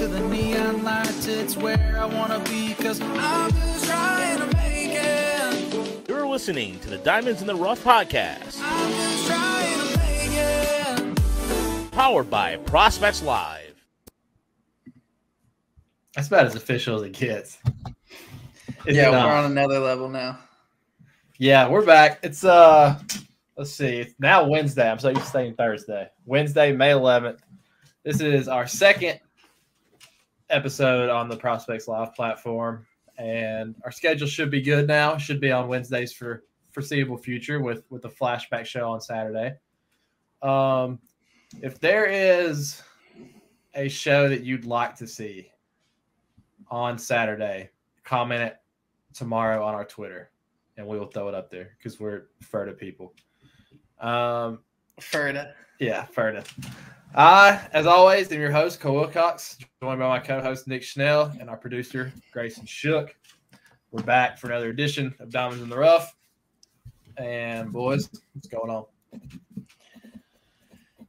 to the neon lights. It's where I wanna be, cause I'm just trying to make it. You're listening to the Diamonds in the Rough podcast, I'm just trying to make it. powered by Prospects Live. That's about as official as it gets. Is yeah, it not? we're on another level now. Yeah, we're back. It's uh let's see, it's now Wednesday. I'm so used to saying Thursday. Wednesday, May 11th. This is our second episode on the Prospects Live platform. And our schedule should be good now. Should be on Wednesdays for foreseeable future with with the flashback show on Saturday. Um if there is a show that you'd like to see on Saturday, comment it tomorrow on our Twitter and we will throw it up there because we're Ferda people. Um, Ferda. yeah, Ferda. I, as always, am your host, Cole Wilcox, joined by my co-host Nick Schnell and our producer Grayson Shook. We're back for another edition of Diamonds in the Rough. And boys, what's going on?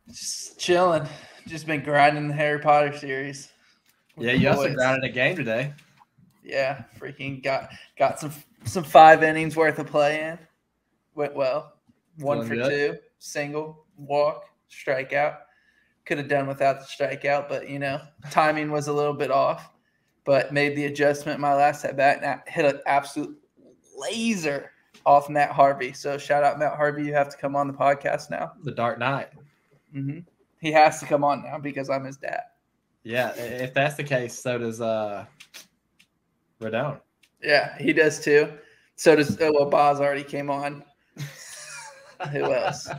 Just chilling. Just been grinding the Harry Potter series. Yeah, you also boys. grounded a game today. Yeah, freaking got got some some five innings worth of play in. Went well. One Feeling for good? two, single, walk, strikeout. Could have done without the strikeout, but you know, timing was a little bit off. But made the adjustment my last at bat and I hit an absolute laser off Matt Harvey. So shout out Matt Harvey. You have to come on the podcast now. The Dark Knight. hmm He has to come on now because I'm his dad. Yeah, if that's the case, so does uh Rodone. Yeah, he does too. So does oh, well, Boz already came on. Who else?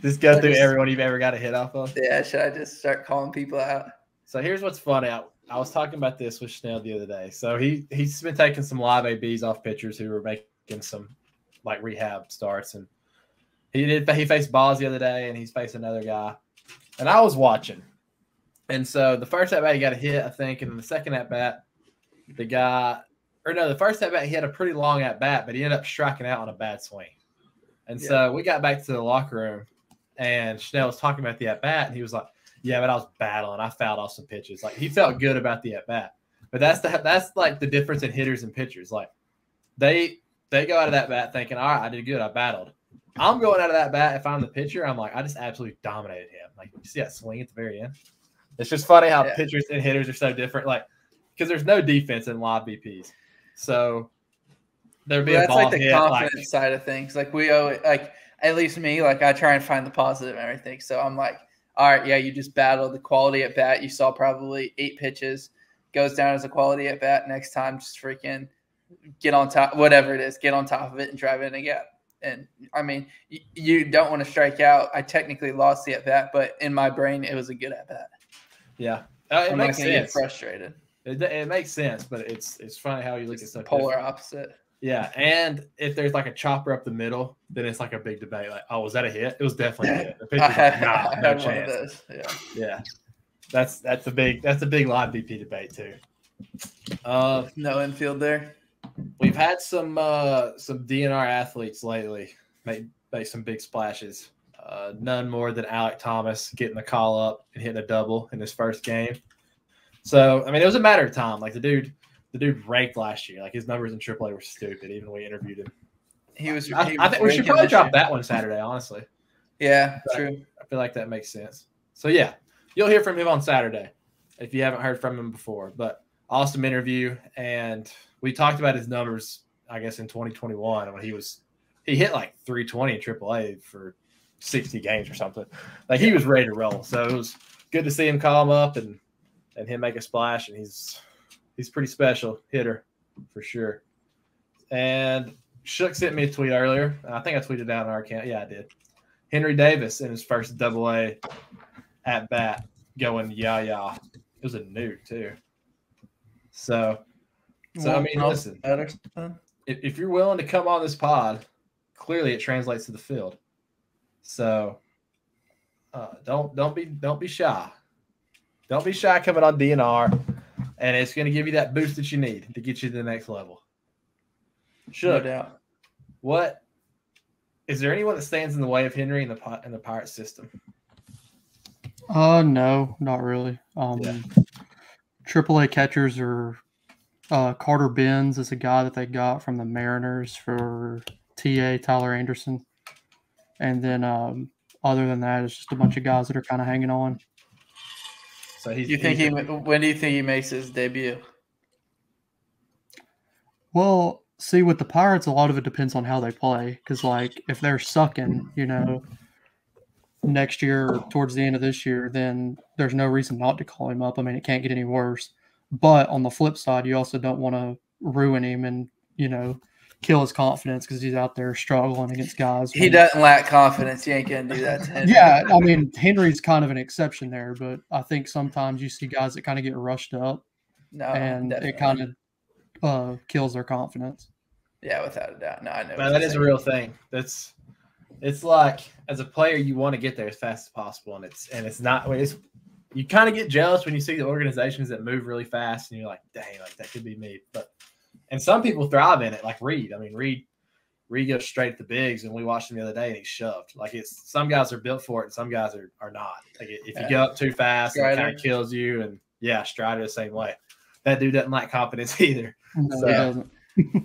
Just go through everyone you've ever got a hit off of. Yeah, should I just start calling people out? So here's what's funny. I, I was talking about this with Schnell the other day. So he he's been taking some live ABs off pitchers who were making some like rehab starts, and he did he faced Boz the other day, and he's faced another guy, and I was watching, and so the first at bat he got a hit, I think, and then the second at bat, the guy or no, the first at bat he had a pretty long at bat, but he ended up striking out on a bad swing, and so we got back to the locker room, and Schnell was talking about the at bat, and he was like. Yeah, but I was battling. I fouled off some pitches. Like he felt good about the at bat. But that's the that's like the difference in hitters and pitchers. Like they they go out of that bat thinking, all right, I did good. I battled. I'm going out of that bat. If I'm the pitcher, I'm like, I just absolutely dominated him. Like you see that swing at the very end. It's just funny how Yeah. pitchers and hitters are so different. Like because there's no defense in live BPs, so there'd be Well, a that's ball like the hit. Like, confidence side of things. Like we owe it, like at least me, like I try and find the positive and everything. So I'm like, all right, yeah, you just battled the quality at bat. You saw probably eight pitches, goes down as a quality at bat. Next time, just freaking get on top, whatever it is, get on top of it and drive in again. And I mean, you, you don't want to strike out. I technically lost the at bat, but in my brain, it was a good at bat. yeah, Uh, it I'm makes sense. frustrated. It, it makes sense, but it's it's funny how you look at It's stuff. polar different. opposite. Yeah, and if there's like a chopper up the middle, then it's like a big debate. Like, oh, was that a hit? It was definitely a hit. The pitcher's like, nah, no had one of chance. Yeah. Yeah, that's that's a big that's a big live BP debate too. Uh, No infield there. we've had some uh, some DNR athletes lately make make some big splashes. Uh, none more than Alek Thomas getting the call up and hitting a double in his first game. So I mean, it was a matter of time. Like the dude, the dude raked last year. Like his numbers in AAA were stupid. Even when we interviewed him. He was. I, he I was think we should probably drop year. that one Saturday. Honestly, Yeah, But- true. I feel like that makes sense. So yeah, you'll hear from him on Saturday if you haven't heard from him before. But awesome interview, and we talked about his numbers. I guess in 2021 when he was he hit like 320 in AAA for 60 games or something. Like he was ready to roll. So it was good to see him call him up and and him make a splash. And he's he's pretty special hitter for sure. And Shook sent me a tweet earlier. I think I tweeted out on our account. Yeah, I did. Henry Davis in his first double A at bat going yeah yeah. It was a nuke too. So So, I mean, listen. if, if you're willing to come on this pod, clearly it translates to the field. So uh, don't don't be don't be shy. Don't be shy coming on DNR, and it's going to give you that boost that you need to get you to the next level. Sure. no doubt. what is there anyone that stands in the way of Henry in the Pi- in the pirate system? Uh, no, not really. Um, Yeah. AAA catchers are uh, Carter Bins is a guy that they got from the Mariners for TA Tyler Anderson, and then um, other than that, it's just a bunch of guys that are kind of hanging on. So he's. You think he's, he? When do you think he makes his debut? Well, see, with the Pirates, a lot of it depends on how they play. Because, like, if they're sucking, you know, next year or towards the end of this year, then there's no reason not to call him up. I mean, it can't get any worse. But on the flip side, you also don't want to ruin him and, you know, kill his confidence because he's out there struggling against guys. He doesn't lack confidence. You ain't gonna do that to him. yeah, I mean Henry's kind of an exception there, but I think sometimes you see guys that kind of get rushed up, no, and definitely. it kind of uh, kills their confidence. Yeah, without a doubt. No, I know. Man, that is saying. a real thing. That's it's like as a player, you want to get there as fast as possible, and it's and it's not. It's you kind of get jealous when you see the organizations that move really fast, and you're like, dang, like that could be me. But and some people thrive in it, like Reed. I mean, Reed. Reed goes straight to the bigs, and we watched him the other day, and he shoved. Like it's some guys are built for it, and some guys are, are not. Like if you yeah. go up too fast, Strider. it kind of kills you. And yeah, Strider the same way. That dude doesn't like confidence either. No, so,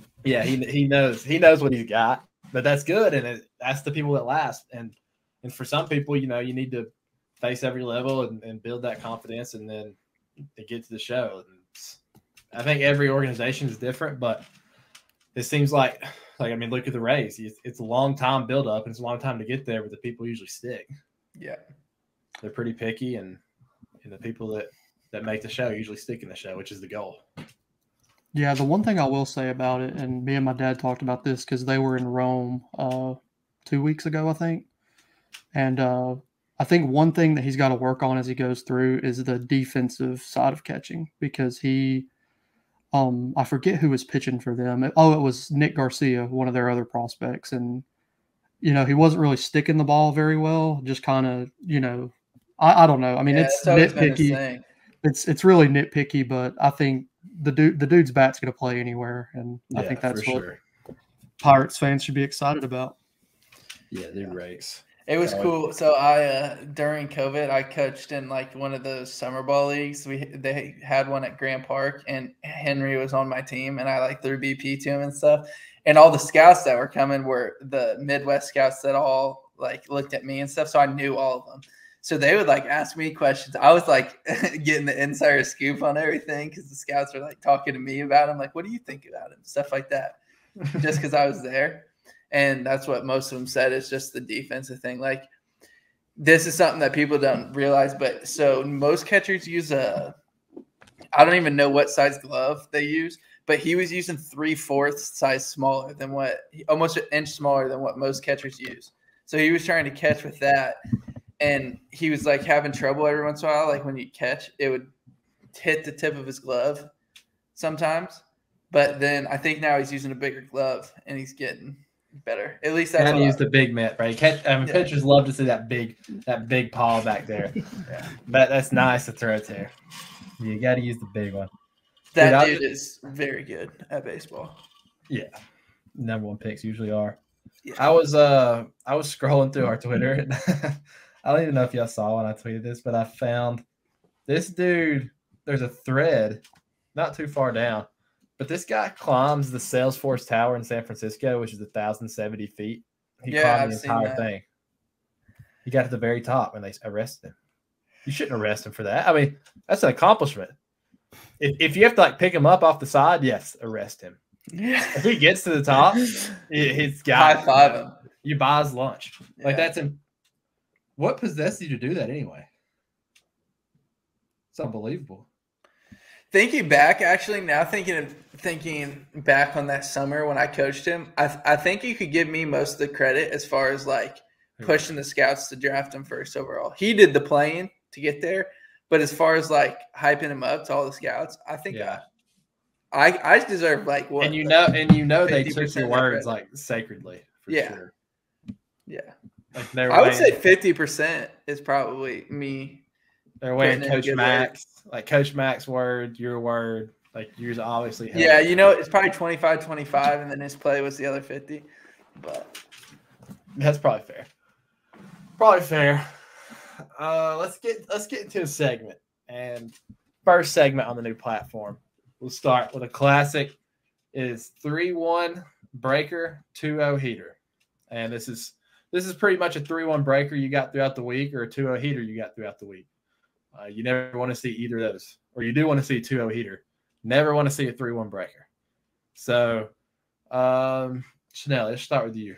yeah, he he knows he knows what he's got, but that's good, and it, that's the people that last. And and for some people, you know, you need to face every level and, and build that confidence, and then to get to the show. And I think every organization is different, but it seems like like I mean, look at the Rays. It's a long time build up, and it's a long time to get there, but the people usually stick. Yeah, they're pretty picky, and and the people that that make the show usually stick in the show, which is the goal. Yeah, the one thing I will say about it, and me and my dad talked about this because they were in Rome uh, two weeks ago, I think. And uh, I think one thing that he's got to work on as he goes through is the defensive side of catching because he, um, I forget who was pitching for them. Oh, it was Nick Garcia, one of their other prospects, and you know he wasn't really sticking the ball very well. Just kind of, you know, I, I, don't know. I mean, yeah, it's nitpicky. It's it's really nitpicky, but I think the dude the dude's bat's going to play anywhere, and yeah, I think that's what sure. Pirates fans should be excited about. Yeah, they're race. It was cool. So I uh, during COVID, I coached in like one of those summer ball leagues. We they had one at Grand Park, and Henry was on my team, and I like threw BP to him and stuff. And all the scouts that were coming were the Midwest scouts that all like looked at me and stuff. So I knew all of them. So they would like ask me questions. I was like getting the insider scoop on everything because the scouts were like talking to me about him, like, what do you think about him? Stuff like that. just because I was there. And that's what most of them said is just the defensive thing. Like, this is something that people don't realize. But so most catchers use a, I don't even know what size glove they use, but he was using three fourths size smaller than what, almost an inch smaller than what most catchers use. So he was trying to catch with that and he was like having trouble every once in a while. Like when you catch, it would hit the tip of his glove sometimes. But then I think now he's using a bigger glove and he's getting better. At least that's. Got to use the big mitt, right? Catch, I mean, yeah. pitchers love to see that big, that big paw back there. yeah, that that's nice to throw it to. You got to use the big one. That dude, dude is very good at baseball. Yeah, number one picks usually are. Yeah. I was uh I was scrolling through our Twitter I don't even know if y'all saw when I tweeted this, but I found this dude. There's a thread not too far down, but this guy climbs the Salesforce Tower in San Francisco, which is a thousand seventy feet. He yeah, climbed I've the entire thing. He got to the very top and they arrested him. You shouldn't arrest him for that. I mean, that's an accomplishment. If, if you have to like pick him up off the side, yes, arrest him. Yeah. If he gets to the top, he's got high five him. You buy his lunch. Yeah. Like that's in, what possessed you to do that anyway? It's unbelievable. Thinking back, actually, now thinking of thinking back on that summer when I coached him, I, I think you could give me most of the credit as far as like pushing the scouts to draft him first overall. He did the playing to get there, but as far as like hyping him up to all the scouts, I think yeah. I, I, I deserve like what. And you know, and you know they took your words like sacredly. yeah. Sure. Yeah. Like I would say fifty percent is probably me. They're waiting Coach Max, like Coach Max word, your word, like yours obviously. Yeah, you know, it's probably 25, 25, and then his play was the other fifty. But that's probably fair. Probably fair. Uh, let's get let's get into a segment, and first segment on the new platform. We'll start with a classic. It is 3-1 breaker, 2-0 heater. And this is this is pretty much a 3-1 breaker you got throughout the week or a 2-0 heater you got throughout the week. Uh, you never want to see either of those. Or you do want to see a 2-0 heater. Never want to see a 3-1 breaker. So um Schnell, let's start with you.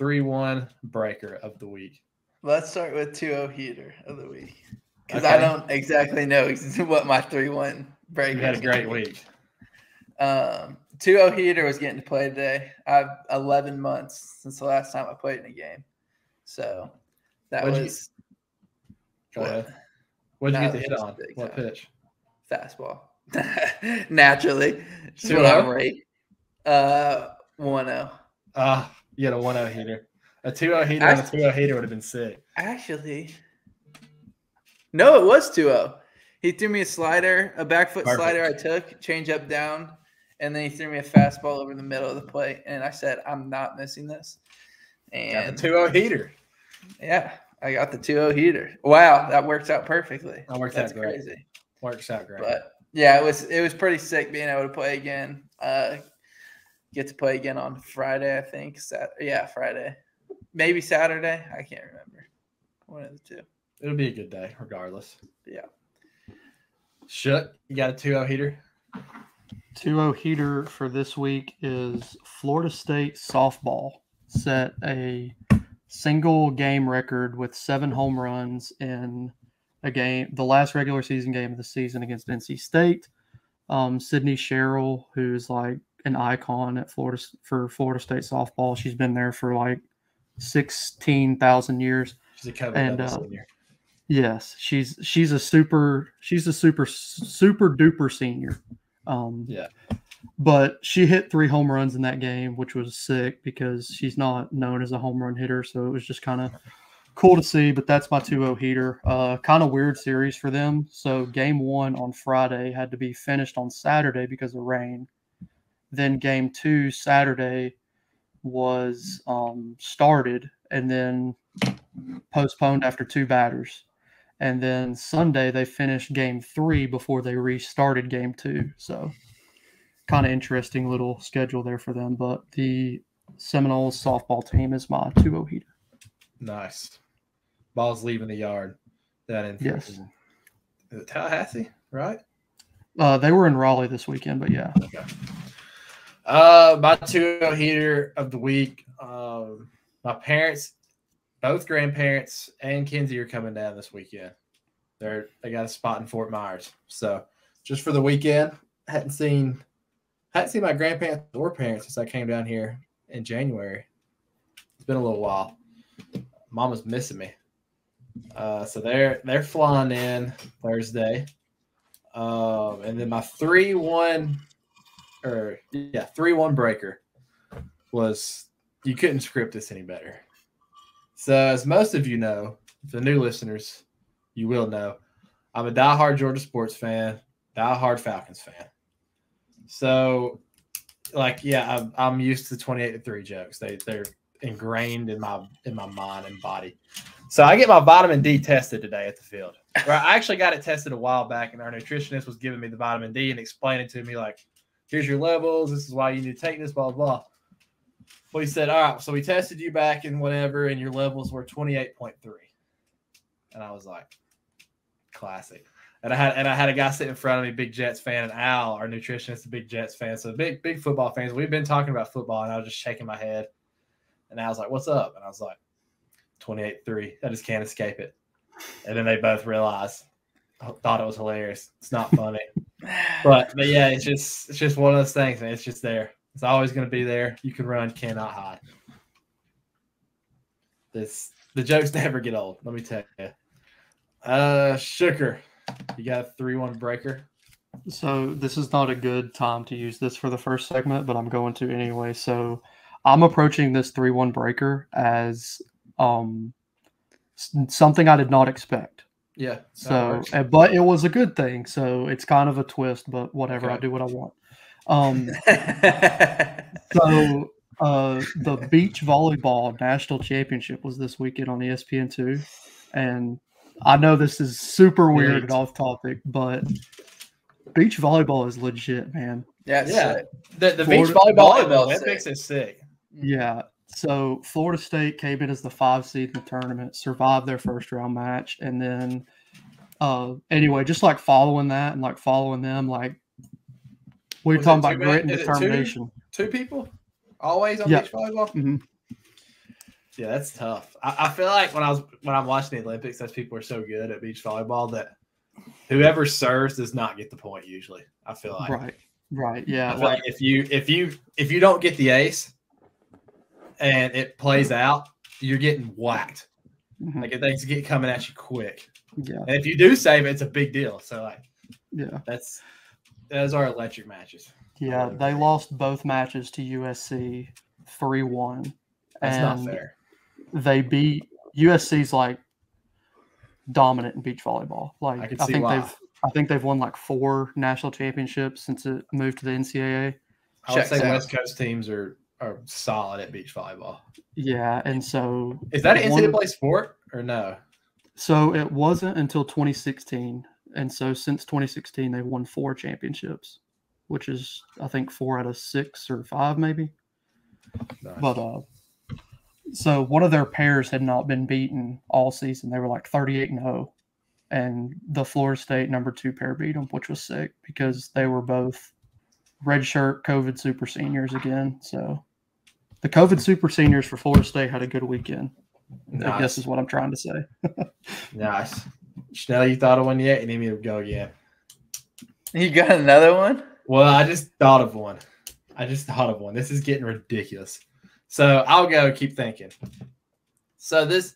3-1 breaker of the week. Let's start with 2-0 heater of the week. Because Okay. I don't exactly know what my 3-1 breaker You had a great week. Um, 2-0 heater was getting to play today. I've 11 months since the last time I played in a game. So that What'd you- was Go what? ahead. What'd you get to it hit on? What pitch? fastball. Naturally. Just 2-0? what I'm rate. Uh 1-0. Ah, you had a 1 0 heater. A 2 0 heater and a 2 0 heater would have been sick. Actually, no, it was 2-0. He threw me a slider, a back foot Perfect. slider I took, change up down, and then he threw me a fastball over the middle of the plate. And I said, I'm not missing this. Got And the 2 0 heater. yeah, I got the 2-0 heater. Wow, that works out perfectly. That works That's out great. crazy. Works out great. But yeah, it was it was pretty sick being able to play again. Uh, get to play again on Friday, I think. Sat- yeah, Friday, maybe Saturday. I can't remember. One of the two. It'll be a good day, regardless. Yeah. Shook, you got a 2 0 heater? 2-0 heater for this week is Florida State softball set a single game record with seven home runs in a game, the last regular season game of the season against NC State. Um, Sydney Sherrill, who's like an icon at Florida for Florida State softball, she's been there for like sixteen thousand years. She's a COVID And, uh, senior. Yes, she's she's a super she's a super super duper senior. Um, Yeah. But she hit three home runs in that game, which was sick because she's not known as a home run hitter. So it was just kind of cool to see. But that's my 2 0 heater. Uh, kind of weird series for them. So game one on Friday had to be finished on Saturday because of rain. Then game two Saturday was um, started and then postponed after two batters. And then Sunday they finished game three before they restarted game two. So kind of interesting little schedule there for them. But the Seminoles softball team is my 2 0 heater. Nice. Ball's leaving the yard. That in Yes. Is it Tallahassee, right? Uh, they were in Raleigh this weekend, but yeah. Okay. Uh, my 2 0 heater of the week. Um, my parents, both grandparents, and Kinsey are coming down this weekend. They're they got a spot in Fort Myers, so just for the weekend. Hadn't seen hadn't seen my grandparents or parents since I came down here in January. It's been a little while. Mama's missing me. Uh, so they're they're flying in Thursday. Um, and then my three one or yeah, three one breaker was you couldn't script this any better. So as most of you know, the new listeners, you will know, I'm a diehard Georgia sports fan, diehard Falcons fan. So, like, yeah, I'm, I'm used to 28 to three jokes. They they're ingrained in my in my mind and body. So I get my vitamin D tested today at the field. Right, I actually got it tested a while back, and our nutritionist was giving me the vitamin D and explaining to me like, "Here's your levels. This is why you need to take this." Blah blah. Well, he said, "All right, so we tested you back and whatever, and your levels were 28.3." And I was like, "Classic." And I had and I had a guy sitting in front of me, big Jets fan, and Al, our nutritionist, a big Jets fan. So big big football fans. We've been talking about football, and I was just shaking my head. And I was like, "What's up?" And I was like, "28-3. I just can't escape it." And then they both realized, thought it was hilarious. It's not funny, but but yeah, it's just it's just one of those things, man. It's just there. It's always going to be there. You can run, cannot hide. This the jokes never get old. Let me tell you. Uh, Shooker, you got a three-one breaker. So this is not a good time to use this for the first segment, but I'm going to anyway. So I'm approaching this 3-1 breaker as um something I did not expect. Yeah. So, uh, but it was a good thing. So it's kind of a twist, but whatever. I do what I want. Um, so uh, the beach volleyball national championship was this weekend on ESPN two, and I know this is super weird and off topic, but beach volleyball is legit, man. Yeah, Yeah. sick. The, the beach Florida- volleyball in the volleyball's Olympics sick. is sick. Yeah. So Florida State came in as the five seed in the tournament, survived their first round match, and then uh anyway, just like following that and like following them, like we were Was talking about grit and men- is it two? determination. Two people, always on Yeah. beach volleyball. Mhm. Yeah, that's tough. I, I feel like when I was when I'm watching the Olympics, those people are so good at beach volleyball that whoever serves does not get the point usually. I feel like. Right. Right. Yeah. like Like if you if you if you don't get the ace and it plays out, you're getting whacked. mhm, Like things get coming at you quick. yeah. And if you do save it, it's a big deal. So like Yeah. that's those are electric matches. Yeah. They lost both matches to USC three one. That's and not fair. They beat USC's like dominant in beach volleyball. Like I I, can see think why. they've I think they've won like four national championships since it moved to the NCAA. I would Checks say. West Coast teams are are solid at beach volleyball. Yeah, and so Is that an one- NCAA sport or no? So it wasn't until 2016, and so since 2016 they've won four championships, which is I think four out of six or five maybe. Nice. But uh, so one of their pairs had not been beaten all season. They were like 38 and 0, and the Florida State number two pair beat them, which was sick because they were both redshirt COVID super seniors again. So the COVID super seniors for Florida State had a good weekend. I guess is what I'm trying to say. nice. Schnell, you thought of one yet? You need me to go again. You got another one? Well, I just thought of one. I just thought of one. This is getting ridiculous. So I'll go keep thinking. So this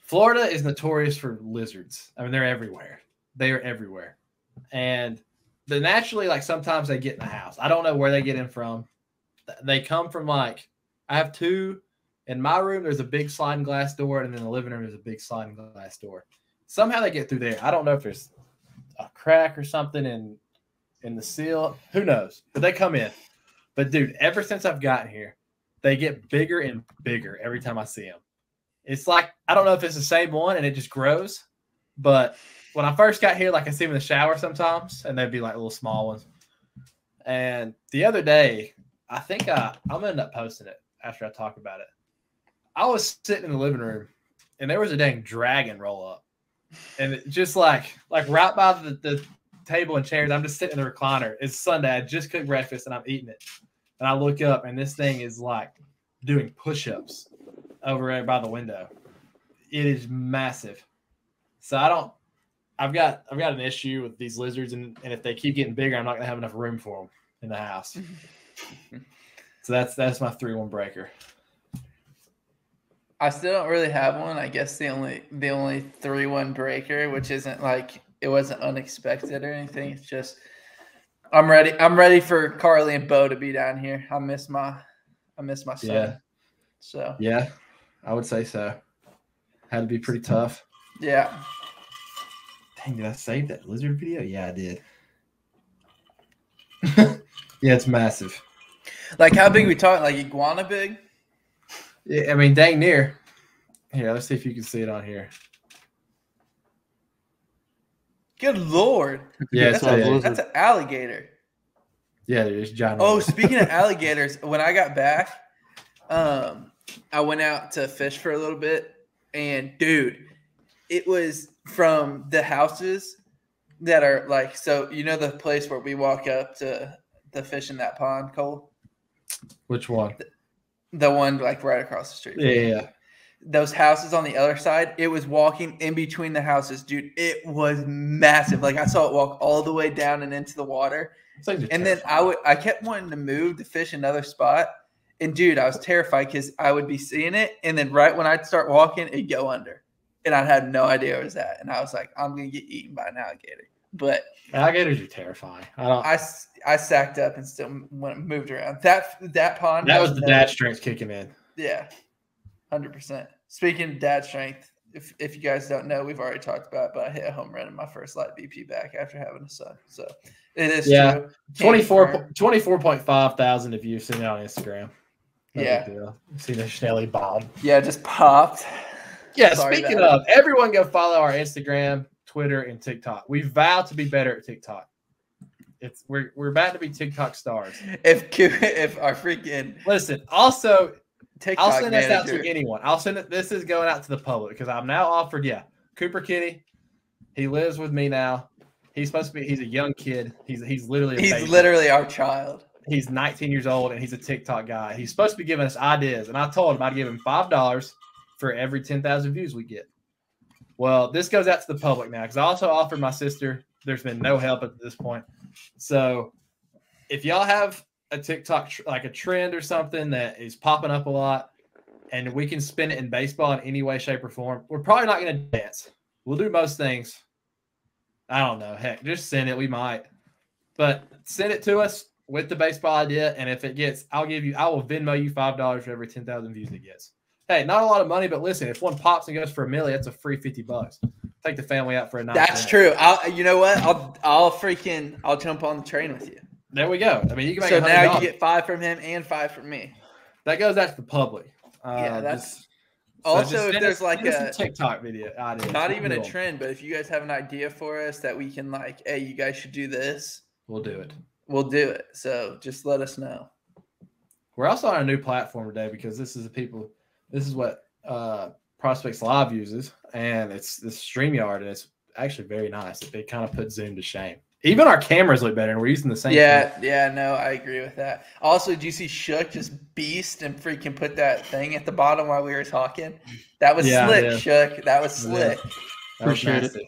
Florida is notorious for lizards. I mean, they're everywhere. They are everywhere. And the naturally, like sometimes they get in the house. I don't know where they get in from. They come from like I have two in my room, there's a big sliding glass door, and then the living room there's a big sliding glass door. Somehow they get through there. I don't know if there's a crack or something in in the seal. Who knows? But they come in. But dude, ever since I've gotten here, they get bigger and bigger every time I see them. It's like I don't know if it's the same one and it just grows, but when I first got here, like I see them in the shower sometimes, and they'd be like little small ones. And the other day, I think I I'm gonna end up posting it after I talk about it. I was sitting in the living room, and there was a dang dragon roll up, and just like like right by the, the table and chairs. I'm just sitting in the recliner. It's Sunday. I just cooked breakfast and I'm eating it. And I look up and this thing is like doing push-ups over there by the window. It is massive. So I don't I've got I've got an issue with these lizards and, and if they keep getting bigger, I'm not gonna have enough room for them in the house. so that's that's my three one breaker. I still don't really have one. I guess the only the only three one breaker, which isn't like it wasn't unexpected or anything. It's just I'm ready. I'm ready for Carly and Bo to be down here. I miss my I miss my son. Yeah. So Yeah, I would say so. Had to be pretty tough. yeah. Dang, did I save that lizard video? Yeah, I did. yeah, it's massive. Like how big we talking? Like iguana big? Yeah, I mean, dang near. Here, let's see if you can see it on here. Good lord. Yeah, That's, a, that's an alligator. Yeah, there's John. Oh, speaking of alligators, when I got back, um, I went out to fish for a little bit, and dude, it was from the houses that are like so. You know the place where we walk up to the fish in that pond, Cole, Which one? the one like right across the street. Yeah, yeah, yeah. Those houses on the other side, it was walking in between the houses, dude. It was massive. Like I saw it walk all the way down and into the water. Like And then I would I kept wanting to move to fish another spot. And dude, I was terrified because I would be seeing it, and then right when I'd start walking, it'd go under. And I had no idea where it was at. And I was like, I'm gonna get eaten by an alligator. But alligators are terrifying. I don't. I, I sacked up and still went moved around. That that pond that was the dad strength kicking in. Yeah. Hundred percent. Speaking of dad strength, if if you guys don't know, we've already talked about it, but I hit a home run in my first light BP back after having a son. So it is Yeah. true. Can't 24 24.5 thousand if you've seen it on Instagram. No Yeah. See the Schnelly bomb. Yeah, just popped. Yeah, Sorry speaking of, everyone go follow our Instagram, Twitter, and TikTok. We vow to be better at TikTok. It's we're we're about to be TikTok stars. If if our freaking Listen, also TikTok I'll send this out to anyone. I'll send it. This is going out to the public because I'm now offered. Yeah, Cooper Kinney. He lives with me now. He's supposed to be. He's a young kid. He's he's literally. A he's baby. literally our child. He's 19 years old and he's a TikTok guy. He's supposed to be giving us ideas, and I told him I'd give him five dollars for every 10,000 views we get. Well, this goes out to the public now because I also offered my sister. There's been no help at this point. So, if y'all have a TikTok tr- like a trend or something that is popping up a lot, and we can spin it in baseball in any way, shape, or form, we're probably not going to dance. We'll do most things. I don't know. Heck, just send it. We might, but send it to us with the baseball idea, and if it gets, I'll give you. I will Venmo you five dollars for every ten thousand views it gets. Hey, not a lot of money, but listen, if one pops and goes for a million, that's a free fifty bucks. Take the family out for a night. That's true. I'll, you know what? I'll I'll freaking I'll jump on the train with you. There we go. I mean, you can make So $100. now you get five from him and five from me. that goes out to the public. Uh, Yeah, that's- just- Also, just if there's us- like a TikTok video idea, not even a trend, but if you guys have an idea for us that we can like, hey, you guys should do this, we'll do it. we'll do it. So just let us know. We're also on a new platform today because this is the people. This is what uh, Prospects Live uses, and it's this Streamyard, and it's actually very nice. It, kind of puts Zoom to shame. Even our cameras look better, and we're using the same. Yeah, yeah, no, I agree with that. Also, did you see Shook just beast and freaking put that thing at the bottom while we were talking? That was Yeah, slick, did. Shook. That was Yeah. slick. That was Appreciate it.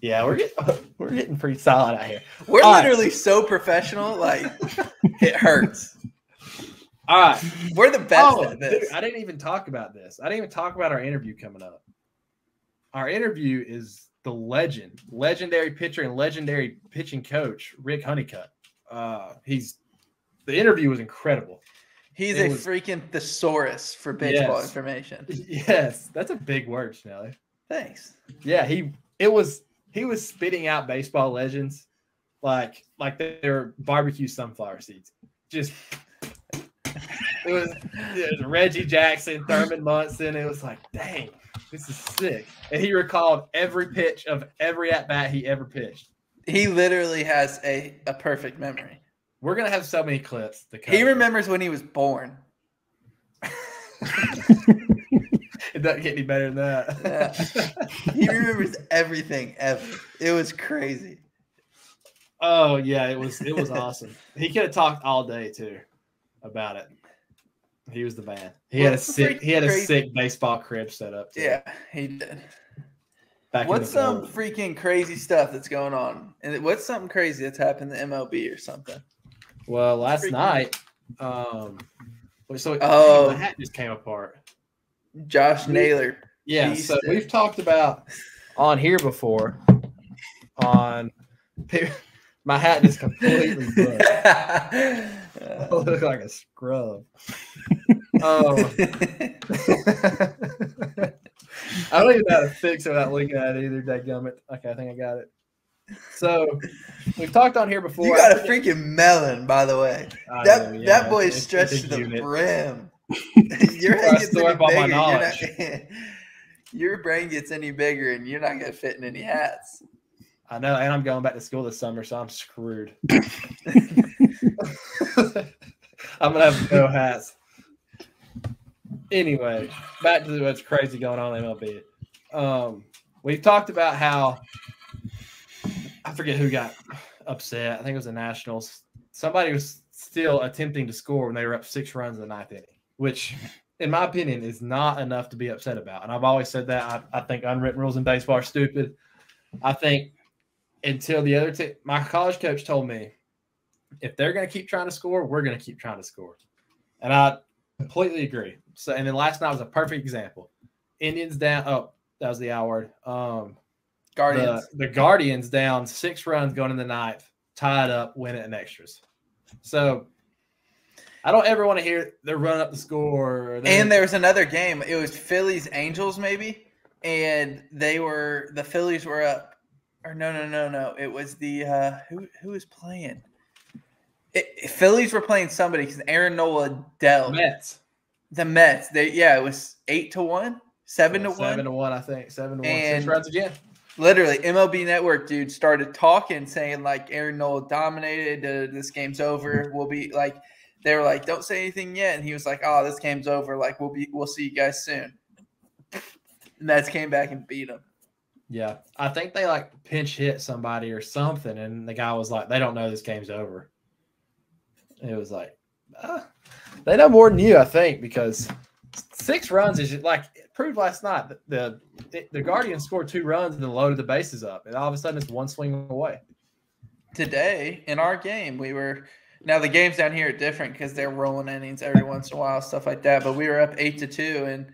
yeah, we're getting we're getting pretty solid out here. We're All right. literally so professional, like it hurts. All right. We're the best Oh, at this. dude, I didn't even talk about this. I didn't even talk about our interview coming up. Our interview is the legend, legendary pitcher and legendary pitching coach, Rick Honeycutt. Uh, he's the interview was incredible. He's it a was- freaking thesaurus for baseball Yes. information. Yes, that's a big word, Schnelly. Thanks. Yeah, he it was he was spitting out baseball legends like like they were barbecue sunflower seeds. Just it was, it was Reggie Jackson, Thurman Munson. It was like, dang, this is sick. And he recalled every pitch of every at bat he ever pitched. He literally has a, a perfect memory. We're gonna have so many clips. He remembers when he was born. It doesn't get any better than that. He remembers everything ever. It was crazy. Oh yeah, it was it was awesome. He could have talked all day too about it. He was the man. He had a sick he had a freaking sick baseball crib set up. Too, Yeah, he did. Back What's some freaking crazy stuff that's going on? And what's something crazy that's happened in MLB or something? well last freaking- night? Um, so Oh. the hat just came apart. Josh Naylor. Yeah, so we've talked about on here before. On my hat is completely broke. I look like a scrub. Um, I don't even know how to fix it without looking at it either. Dadgummit. Okay, I think I got it. So we've talked on here before. you got a freaking melon, by the way. I That know, yeah, that boy is stretched to the unit. brim. Your head gets any up all my bigger. You're not, your brain gets any bigger, and you're not gonna fit in any hats. I know, and I'm going back to school this summer, so I'm screwed. I'm gonna have no hats. Anyway, back to what's crazy going on in MLB. Um, we've talked about how I forget who got upset. I think it was the Nationals. Somebody was still attempting to score when they were up six runs in the ninth inning, which, in my opinion, is not enough to be upset about. And I've always said that. I, I think unwritten rules in baseball are stupid. I think until the other team, my college coach told me, if they're going to keep trying to score, we're going to keep trying to score. And I completely agree. So, and then last night was a perfect example. Indians down. Oh, that was the I word. Um, Guardians. the, the Guardians down six runs going in the ninth, tied up, win it in extras. So I don't ever want to hear they're running up the score. And there was another game. It was Phillies Angels maybe, and they were the Phillies were up. Or no, no, no, no. It was the uh, who who was playing. It, Phillies were playing somebody because Aaron Nola dealt Mets the Mets. They yeah, it was eight to one, seven to seven to one, I think seven to one, And- six runs again. literally MLB Network dude started talking, saying like Aaron Nola dominated. Uh, this game's over. We'll be like, they were like, don't say anything yet, and he was like, oh, this game's over. Like we'll be, we'll see you guys soon. And Mets came back and beat him. Yeah, I think they like pinch hit somebody or something, and the guy was like, "They don't know this game's over." It was like, ah, they know more than you, I think, because six runs is like it proved last night. that The the, the Guardians scored two runs and then loaded the bases up, and all of a sudden it's one swing away. Today in our game, we were now the games down here are different because they're rolling innings every once in a while, stuff like that. But we were up eight to two, and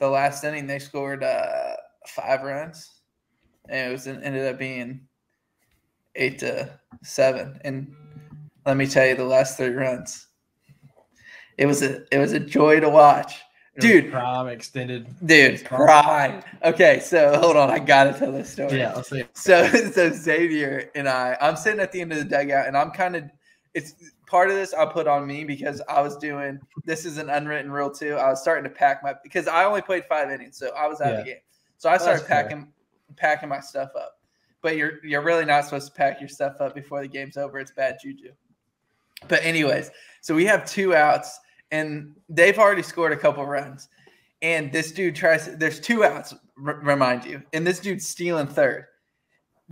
the last inning they scored uh, five runs, and it was ended up being eight to seven. And let me tell you, the last three runs, it was a it was a joy to watch. Dude. prime extended. Dude, pride. Okay, so hold on, I gotta tell this story. Yeah, let's see. So, so Xavier and I, I'm sitting at the end of the dugout, and I'm kind of, it's part of this I put on me because I was doing. This is an unwritten rule too. I was starting to pack my because I only played five innings, so I was out of the game. So I started That's fair. Packing, my stuff up. But you're you're really not supposed to pack your stuff up before the game's over. It's bad juju. But anyways, so we have two outs, and they've already scored a couple runs. And this dude tries. There's two outs, r- remind you, and this dude's stealing third.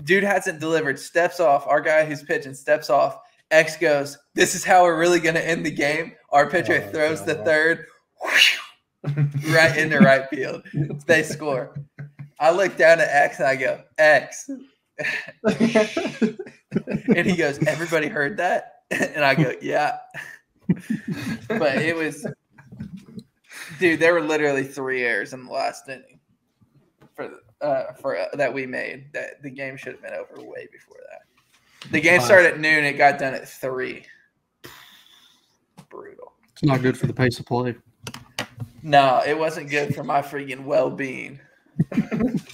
Dude hasn't delivered. Steps off. Our guy who's pitching steps off. X goes. This is how we're really going to end the game. Our pitcher Oh, throws the God. third, right into right field. They score. I look down at X and I go X, and he goes, "Everybody heard that?" And I go, "Yeah." but it was, dude. There were literally three errors in the last inning for uh, for uh, that we made. That the game should have been over way before that. The game started at noon. It got done at three. Brutal. It's not good for the pace of play. No, it wasn't good for my freaking well being.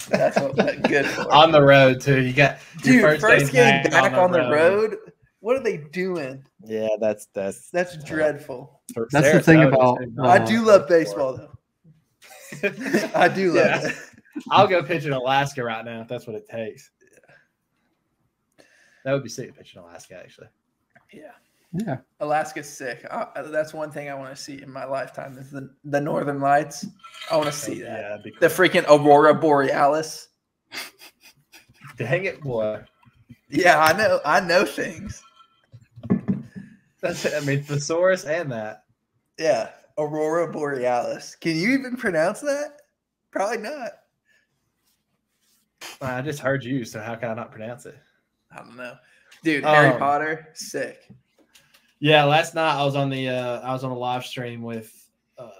That's what what good for. on the road too. You got your Dude, first, game game back on the road. What are they doing? Yeah, that's that's That's dreadful. for That's the thing about, uh, I do love baseball though. I do love Yeah. it. I'll go pitch in Alaska right now if that's what it takes. That would be sick to pitch in Alaska, actually. Yeah. Yeah. Alaska's sick. I, I- that's one thing I want to see in my lifetime is the, the Northern Lights. I want to see that. Yeah, that'd The freaking Aurora Borealis. Dang it, boy. Yeah, I know. I know things. That's it. I mean thesaurus and that. Yeah, Aurora Borealis. Can you even pronounce that? Probably not. I just heard you, so how can I not pronounce it? I don't know. Dude, Harry Um, Potter, sick. Yeah, last night I was on the uh, I was on a live stream with uh,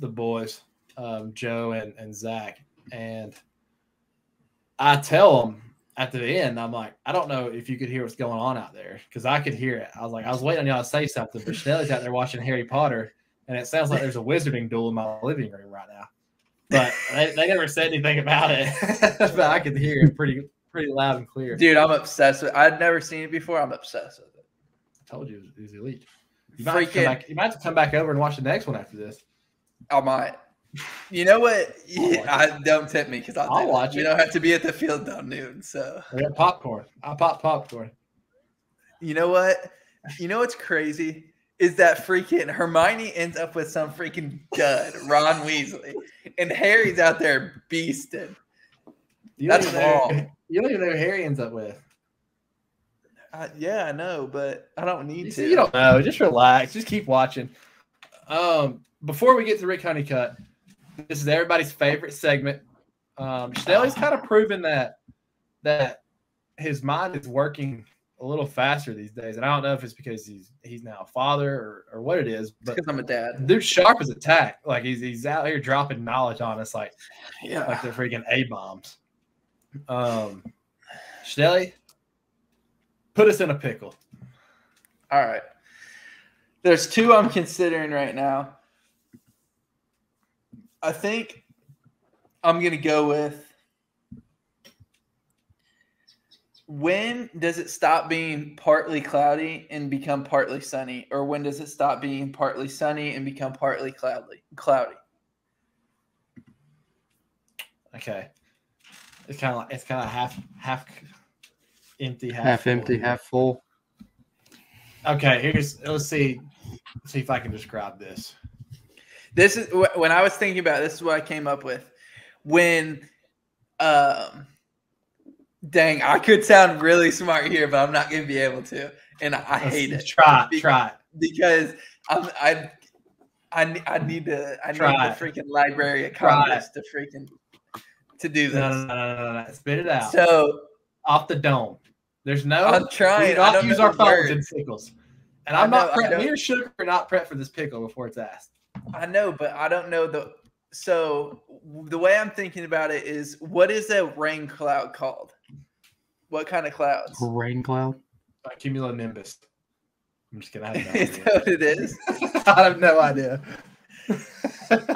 the boys, um, Joe and, and Zach, and I tell them at the end, I'm like, I don't know if you could hear what's going on out there because I could hear it. I was like, I was waiting on y'all to say something, but Schnell's out there watching Harry Potter, and it sounds like there's a wizarding duel in my living room right now. But they, they never said anything about it, but I could hear it pretty pretty loud and clear. Dude, I'm obsessed with I'd never seen it before. I'm obsessed with it. I told you it was, it was elite. You might, come Freaking- back, you might have to come back over and watch the next one after this. I might. You know what? Yeah, I, don't tip me because I'll, I'll do watch We it. don't have to be at the field till noon. So We got popcorn. I pop popcorn. you know what? You know what's crazy is that freaking Hermione ends up with some freaking dud, Ron Weasley, and Harry's out there beasting. You That's don't even know- wrong. You don't even know who Harry ends up with. Uh, yeah, I know, but I don't need You, to. see, you don't know. Just relax. Just keep watching. Um, before we get to Rick Honeycutt, this is everybody's favorite segment. Um, Schnelly's kind of proven that that his mind is working a little faster these days, and I don't know if it's because he's he's now a father or, or what it is, but because I'm a dad. dude's sharp as a tack. Like he's he's out here dropping knowledge on us, like Yeah. like they're freaking A bombs. Um, Schnelly, put us in a pickle. All right. There's two I'm considering right now. I think I'm going to go with when does it stop being partly cloudy and become partly sunny or when does it stop being partly sunny and become partly cloudy cloudy Okay. It's kind of like it's kind of half half empty, half, half full. empty, half full. Okay, here's let's see let's see if I can describe this. This is wh- when I was thinking about it, this is what I came up with. When um dang, I could sound really smart here, but I'm not gonna be able to. And I, I Let's- hate it Try it, Be- try because I'm I I, I need to I need Try the freaking Library of Congress to freaking to do this. No, no, no, no, no, no. Spit it out So off the dome. There's no. I'm trying. We do I not don't use our the phones words. in pickles. And I I'm not know, I prepped. know. Me or Sugar are not prepped for this pickle before it's asked. I know, but I don't know the. So the way I'm thinking about it is, what is a rain cloud called? What kind of clouds? Rain cloud. Cumulonimbus. I'm just kidding. I have is no that what it is? I have no idea.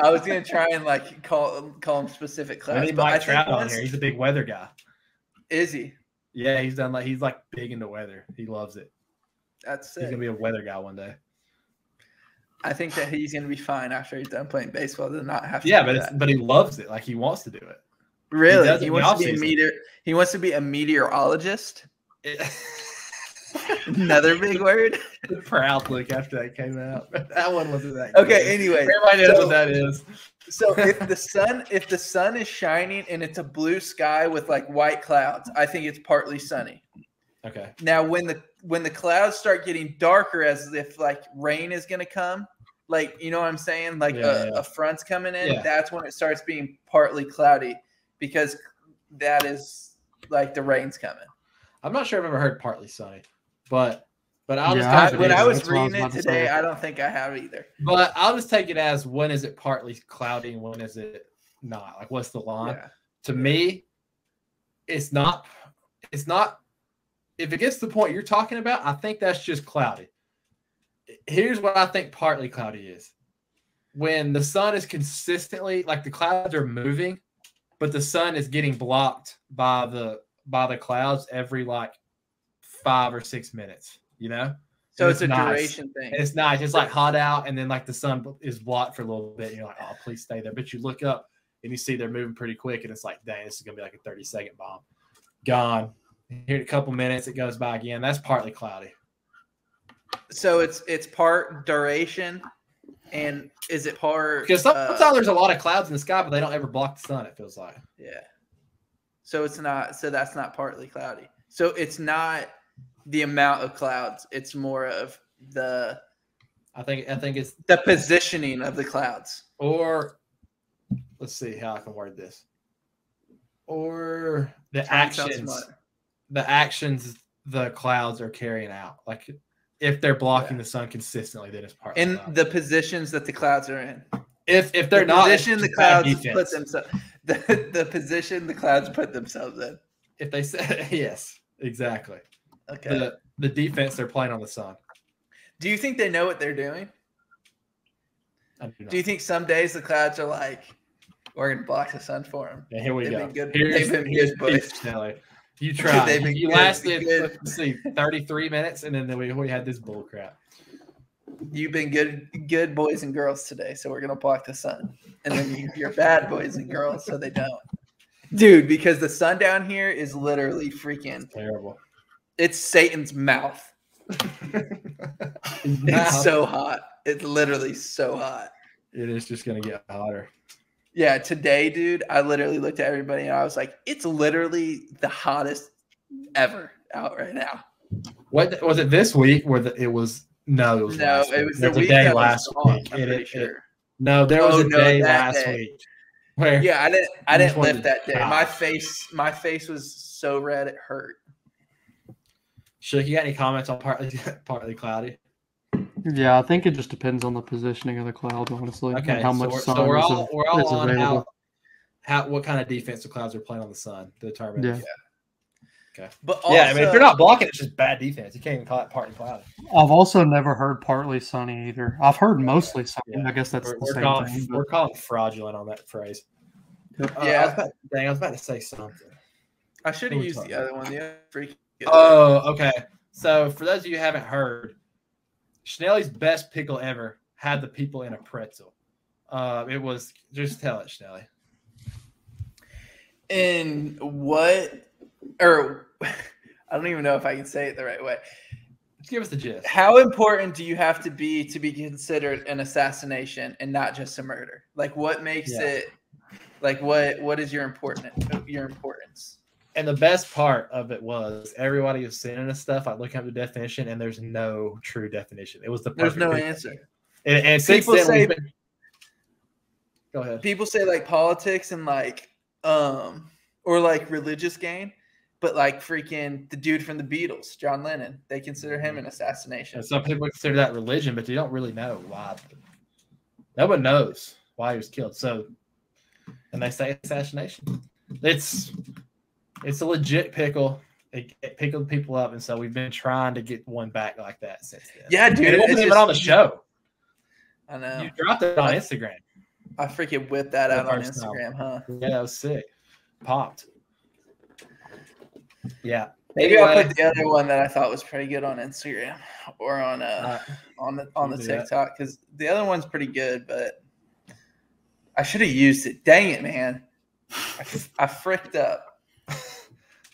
I was gonna try and like call call them specific I clouds. need but I Mike think Trout on here. He's a big weather guy. Is he? Yeah, he's done like he's like big into weather. He loves it. That's He's gonna be a weather guy one day. I think that he's gonna be fine after he's done playing baseball to not have to. Yeah, but it's, but he loves it. Like he wants to do it. really, he, the wants to be a meteor. He wants to be a meteorologist. Another big word. the proud look after that came out. That one wasn't that. good. Okay. Anyway, everybody knows so- what that is. So if the sun if the sun is shining and it's a blue sky with like white clouds, I think it's partly sunny. Okay. Now when the when the clouds start getting darker as if like rain is going to come, like you know what I'm saying, like Yeah, a, yeah. a front's coming in, Yeah. that's when it starts being partly cloudy because that is like the rain's coming. I'm not sure I've ever heard partly sunny, but but I'll Yeah, just I I, take haven't it when I was That's what I was reading it today, say. I don't think I have either. but I'll just take it as when is it partly cloudy and when is it not? Like what's the line? Yeah. To me, it's not. It's not. If it gets to the point you're talking about, I think that's just cloudy. Here's what I think partly cloudy is: when the sun is consistently like the clouds are moving, but the sun is getting blocked by the by the clouds every like five or six minutes. You know. So And it's, a nice. duration thing. And it's nice. It's like hot out, and then like the sun is blocked for a little bit. And you're like, oh, please stay there. But you look up and you see they're moving pretty quick, and it's like, dang, this is gonna be like a 30 second bomb. Gone. Here in a couple minutes, it goes by again. That's partly cloudy. So it's it's part duration, and is it part? Because uh, sometimes there's a lot of clouds in the sky, but they don't ever block the sun. It feels like. yeah. So it's not. So that's not partly cloudy. So it's not the amount of clouds. It's more of the I think I think it's the positioning of the clouds. or let's see how I can word this. Or the Try actions. the actions the clouds are carrying out. Like if they're blocking the sun consistently, then it's part in cloudy. the positions that the clouds are in. if if they're the not position the clouds put themselves. The, the position the clouds put themselves in. If they say yes, exactly. Okay. The the defense they're playing on the sun. do you think they know what they're doing? Do. Do you think some days the clouds are like, we're gonna block the sun for them? Yeah, here we they've go. Here's, they've been here's good You tried. You good, lasted let's see 33 minutes, and then we, we had this bull crap. You've been good, good boys and girls today, so we're gonna block the sun, and then you, you're bad boys and girls, so they don't. Dude, because the sun down here is literally freaking. Terrible. It's Satan's mouth. It's so hot. It's literally so hot. it is just gonna get hotter. Yeah, today, dude, I literally looked at everybody and I was like, it's literally the hottest ever out right now. What was it this week? Where the, it was no, it was No, it week. was the week day that last week. I'm It- it- sure. no, there was Oh, a no, day last day. week where Yeah, I didn't. I didn't lift that day. My face, my face was so red it hurt. Shook, you got any comments on partly partly cloudy? Yeah, I think it just depends on the positioning of the cloud, honestly, Okay, and how so much we're, sun so we're is, all av- we're all is on how how what kind of defense the clouds are playing on the sun to determine. Yeah. if- But also, yeah. I mean, if they're not blocking, it's just bad defense. You can't even call it partly cloudy. I've also never heard partly sunny either. I've heard mostly sunny. Yeah. I guess that's We're, the we're same calling thing. we're calling fraudulent on that phrase. Uh, I Yeah. was about, dang, I was about to say something. I should have used the other one. The other freak. Oh, okay. So for those of you who haven't heard, Schnelly's best pickle ever had the people in a pretzel. Uh, it was just tell it, Schnelly. And what, or I don't even know if I can say it the right way. Give us the gist. How important do you have to be to be considered an assassination and not just a murder? Like, what makes Yeah. it? Like, what what is your important your importance? And the best part of it was everybody was sending us stuff. I look up the definition, and there's no true definition. It was the There's no answer. And, and People say- been- go ahead. People say like politics and like um or like religious gain, but like freaking the dude from the Beatles, John Lennon, they consider him an assassination. And some people consider that religion, but they don't really know why. No one knows why he was killed. So, and they say assassination. It's it's a legit pickle. It, it pickled people up, and so we've been trying to get one back like that since then. Yeah, dude, And it wasn't even just- on the show. I know. You dropped it on Instagram. I freaking whipped that out on first time. Instagram, huh? Yeah, that was sick. Popped. Yeah. Maybe I'll put the other one that I thought was pretty good on Instagram or on uh, uh, on the on the you do that. TikTok because the other one's pretty good, but I should have used it. Dang it, man! I, I fricked up.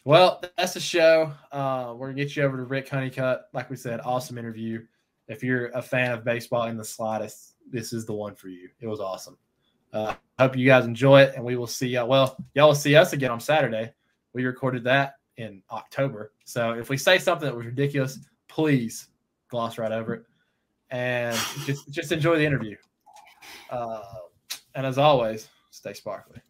Well, that's the show. Uh, we're gonna get you over to Rick Honeycutt. Like we said, awesome interview. If you're a fan of baseball in the slightest, this is the one for you. It was awesome. Uh, hope you guys enjoy it, and we will see y'all. Well, y'all will see us again on Saturday. We recorded that in October, so if we say something that was ridiculous, please gloss right over it, and just just enjoy the interview. Uh, and as always, stay sparkly.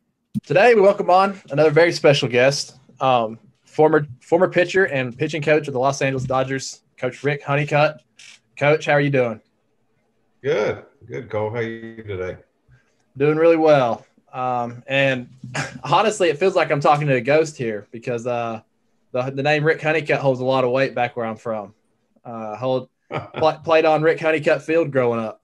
Today we welcome on another very special guest, um, former former pitcher and pitching coach of the Los Angeles Dodgers, Coach Rick Honeycutt. Coach, how are you doing? Good, good, Cole. How are you today? Doing really well. Um, and honestly, it feels like I'm talking to a ghost here because uh, the the name Rick Honeycutt holds a lot of weight back where I'm from. Uh, hold pl- played on Rick Honeycutt Field growing up.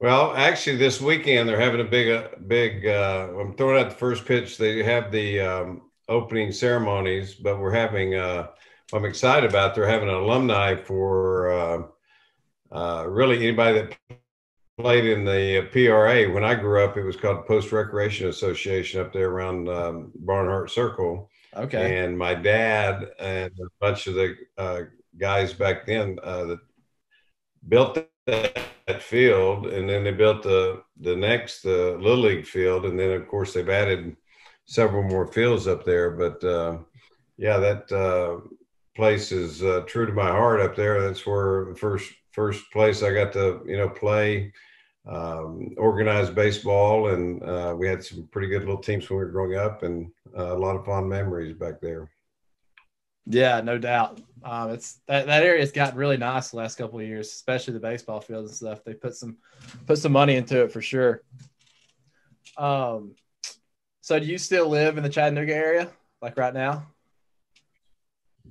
Well, actually, this weekend they're having a big, uh, big. Uh, I'm throwing out the first pitch. They have the um, opening ceremonies, but we're having. Uh, I'm excited about. They're having an alumni for uh, uh, really anybody that played in the PRA. When I grew up, it was called Post Recreation Association up there around um, Barnhart Circle. Okay. And my dad and a bunch of the uh, guys back then uh, that built that, field, and then they built the the next uh, little league field, and then of course they've added several more fields up there. But uh, yeah, that uh, place is uh, true to my heart up there. That's where the first first place I got to you know play um, organized baseball, and uh, we had some pretty good little teams when we were growing up, and uh, a lot of fond memories back there. Yeah, no doubt. Um, it's that, that area's gotten really nice the last couple of years, especially the baseball fields and stuff. They put some put some money into it for sure. Um, so do you still live in the Chattanooga area, like right now?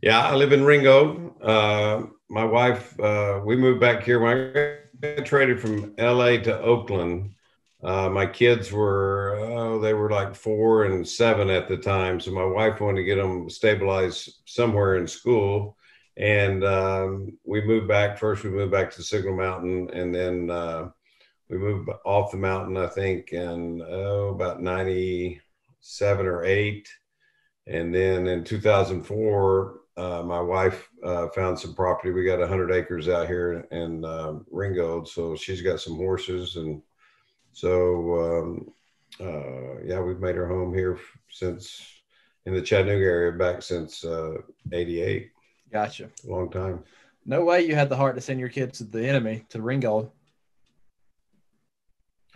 Yeah, I live in Ringgold. Uh, my wife, uh, we moved back here when I traded from LA to Oakland. Uh, my kids were, oh, they were like four and seven at the time. So my wife wanted to get them stabilized somewhere in school. And um, we moved back. First, we moved back to Signal Mountain, and then uh, we moved off the mountain, I think, in oh, about 97 or 8. And then in 2004, uh, my wife uh, found some property. We got 100 acres out here in uh, Ringgold. So she's got some horses. And so, um, uh, yeah, we've made our home here since in the Chattanooga area back since uh, 88. Gotcha. Long time. No way you had the heart to send your kids to the enemy to Ringgold.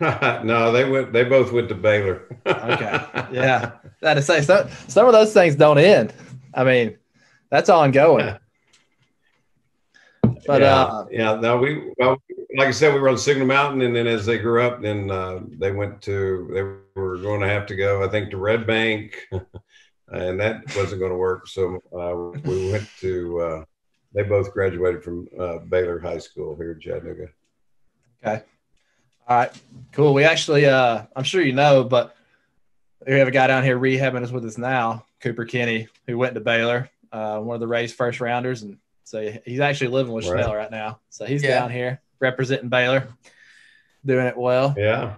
no, they went. They both went to Baylor. Okay. Yeah. that is say, some some of those things don't end. I mean, that's ongoing. But yeah, uh, yeah. No, we well, like I said, we were on Signal Mountain, and then as they grew up, then uh, they went to they were going to have to go, I think, to Red Bank, and that wasn't going to work. So uh, we went to. Uh, they both graduated from uh, Baylor High School here in Chattanooga. Okay. All right, cool. We actually, uh, I'm sure you know, but we have a guy down here rehabbing us with us now, Cooper Kinney, who went to Baylor, uh, one of the Rays first rounders, and so he's actually living with Right. Schnell right now. So he's Yeah. down here representing Baylor, doing it well. Yeah,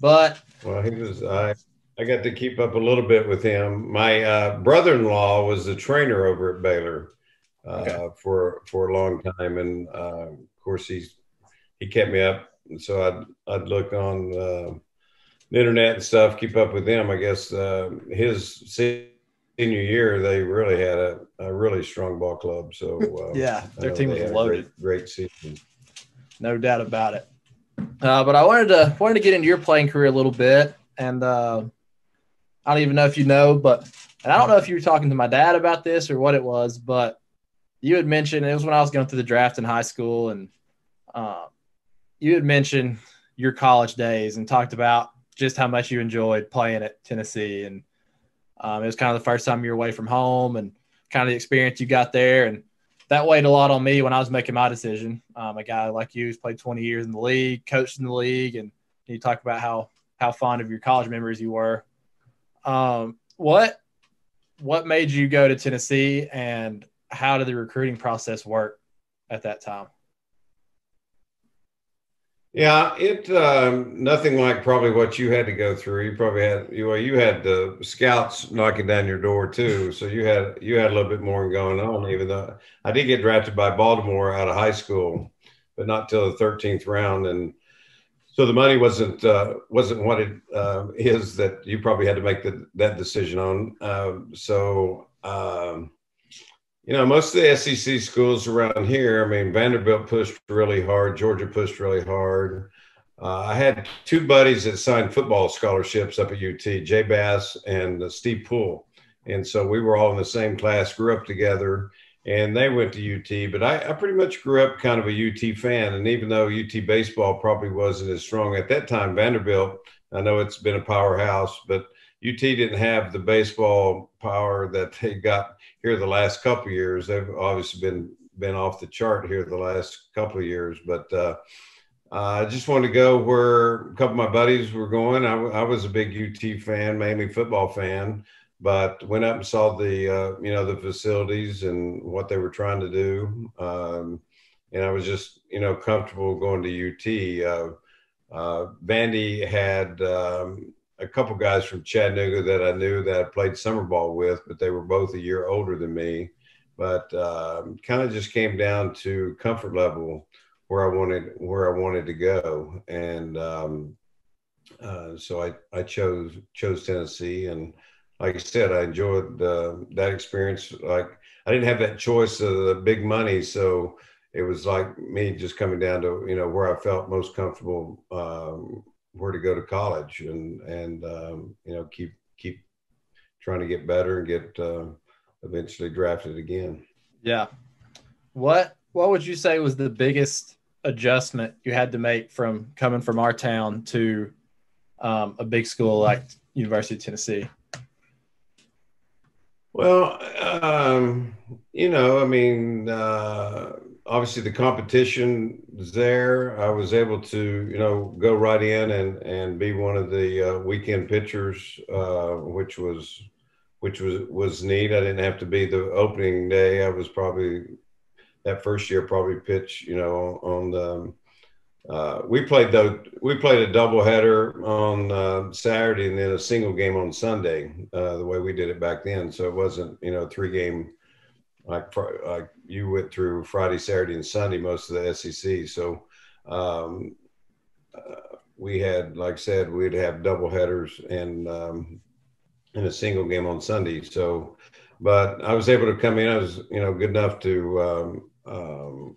But Well, he was. I I got to keep up a little bit with him. My uh, brother-in-law was the trainer over at Baylor uh, Okay. for for a long time, and uh, of course he's he kept me up. And so I'd I'd look on uh, the internet and stuff, keep up with him. I guess uh, his senior year they really had a, a really strong ball club. So uh, yeah, their team was loaded. Great, great season. no doubt about it. Uh, but I wanted to wanted to get into your playing career a little bit, and uh, I don't even know if you know, but and I don't know if you were talking to my dad about this or what it was, but you had mentioned it was when I was going through the draft in high school, and uh, you had mentioned your college days and talked about just how much you enjoyed playing at Tennessee, and um, it was kind of the first time you were away from home, and kind of the experience you got there, and that weighed a lot on me when I was making my decision. Um, a guy like you who's played 20 years in the league, coached in the league, and you talk about how how fond of your college memories you were. Um, what what made you go to Tennessee, and how did the recruiting process work at that time? Yeah, it um, nothing like probably what you had to go through. You probably had you well, you had the scouts knocking down your door too, so you had you had a little bit more going on. Even though I did get drafted by Baltimore out of high school, but not till the thirteenth round, and so the money wasn't uh, wasn't what it uh, is that you probably had to make the, that decision on. Um so. Um, you know, most of the SEC schools around here, I mean, Vanderbilt pushed really hard, Georgia pushed really hard. Uh, I had two buddies that signed football scholarships up at UT, Jay Bass and uh, Steve Poole. And so we were all in the same class, grew up together, and they went to UT. But I, I pretty much grew up kind of a UT fan. And even though UT baseball probably wasn't as strong at that time, Vanderbilt, I know it's been a powerhouse, but UT didn't have the baseball power that they got here the last couple years. They've obviously been been off the chart here the last couple years, but uh, I just wanted to go where a couple of my buddies were going. I was a big UT fan, mainly football fan, but went up and saw the uh, you know the facilities and what they were trying to do, um, and I was just you know comfortable going to UT. Uh, uh, Vandy had um, a couple guys from Chattanooga that I knew that I played summer ball with, but they were both a year older than me. But um, kind of just came down to comfort level where I wanted where I wanted to go, and um, uh, so I I chose chose Tennessee, and like I said, I enjoyed uh, that experience. Like I didn't have that choice of the big money, so it was like me just coming down to you know where I felt most comfortable um, where to go to college and and um, you know keep keep trying to get better and get uh, eventually drafted again. Yeah. What what would you say was the biggest adjustment you had to make from coming from our town to um, a big school like University of Tennessee? Well, um, you know, I mean, uh, obviously the competition is there. I was able to, you know, go right in and and be one of the uh, weekend pitchers, uh, which was which was was neat. I didn't have to be the opening day. I was probably that first year probably pitch, you know, on the. Uh, we played though we played a doubleheader on uh, Saturday and then a single game on Sunday. Uh, the way we did it back then, so it wasn't you know three game like like you went through Friday, Saturday, and Sunday most of the SEC. So um, uh, we had, like I said, we'd have double headers and um, a single game on Sunday. So, but I was able to come in. I was you know good enough to. Um, um,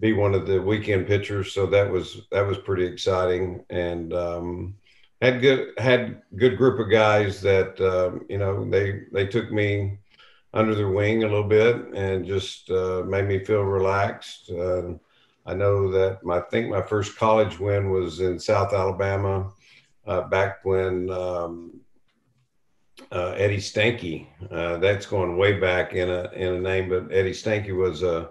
be one of the weekend pitchers, so that was that was pretty exciting, and um, had good had good group of guys that um, you know they they took me under their wing a little bit and just uh, made me feel relaxed. Uh, I know that my I think my first college win was in South Alabama uh, back when um, uh, Eddie Stanky. Uh, that's going way back in a in a name, but Eddie Stanky was a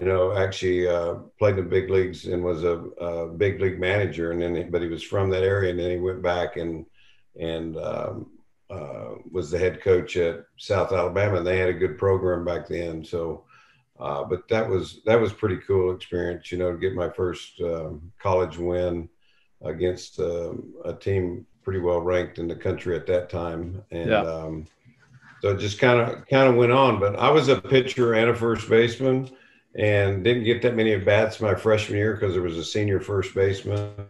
you know, actually uh, played in the big leagues and was a, a, big league manager. And then, but he was from that area, and then he went back and and um, uh, was the head coach at South Alabama. And they had a good program back then. So, uh, but that was that was pretty cool experience, you know, to get my first um, college win. against um, a team pretty well ranked in the country at that time, and Yeah. um, so it just kind of kind of went on. But I was a pitcher and a first baseman, and didn't get that many at bats my freshman year because there was a senior first baseman,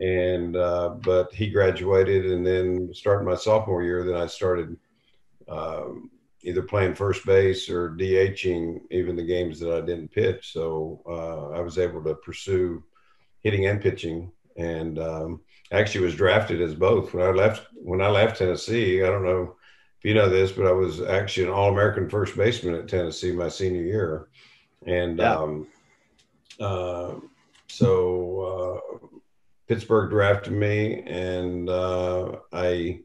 and uh, but he graduated, and then starting my sophomore year, then I started. Um, either playing first base or DHing even the games that I didn't pitch. So uh, I was able to pursue hitting and pitching, and um, actually was drafted as both. When I left when I left Tennessee, I don't know if you know this, but I was actually an All American first baseman at Tennessee my senior year, and Yeah. um, uh, so uh, Pittsburgh drafted me, and uh, I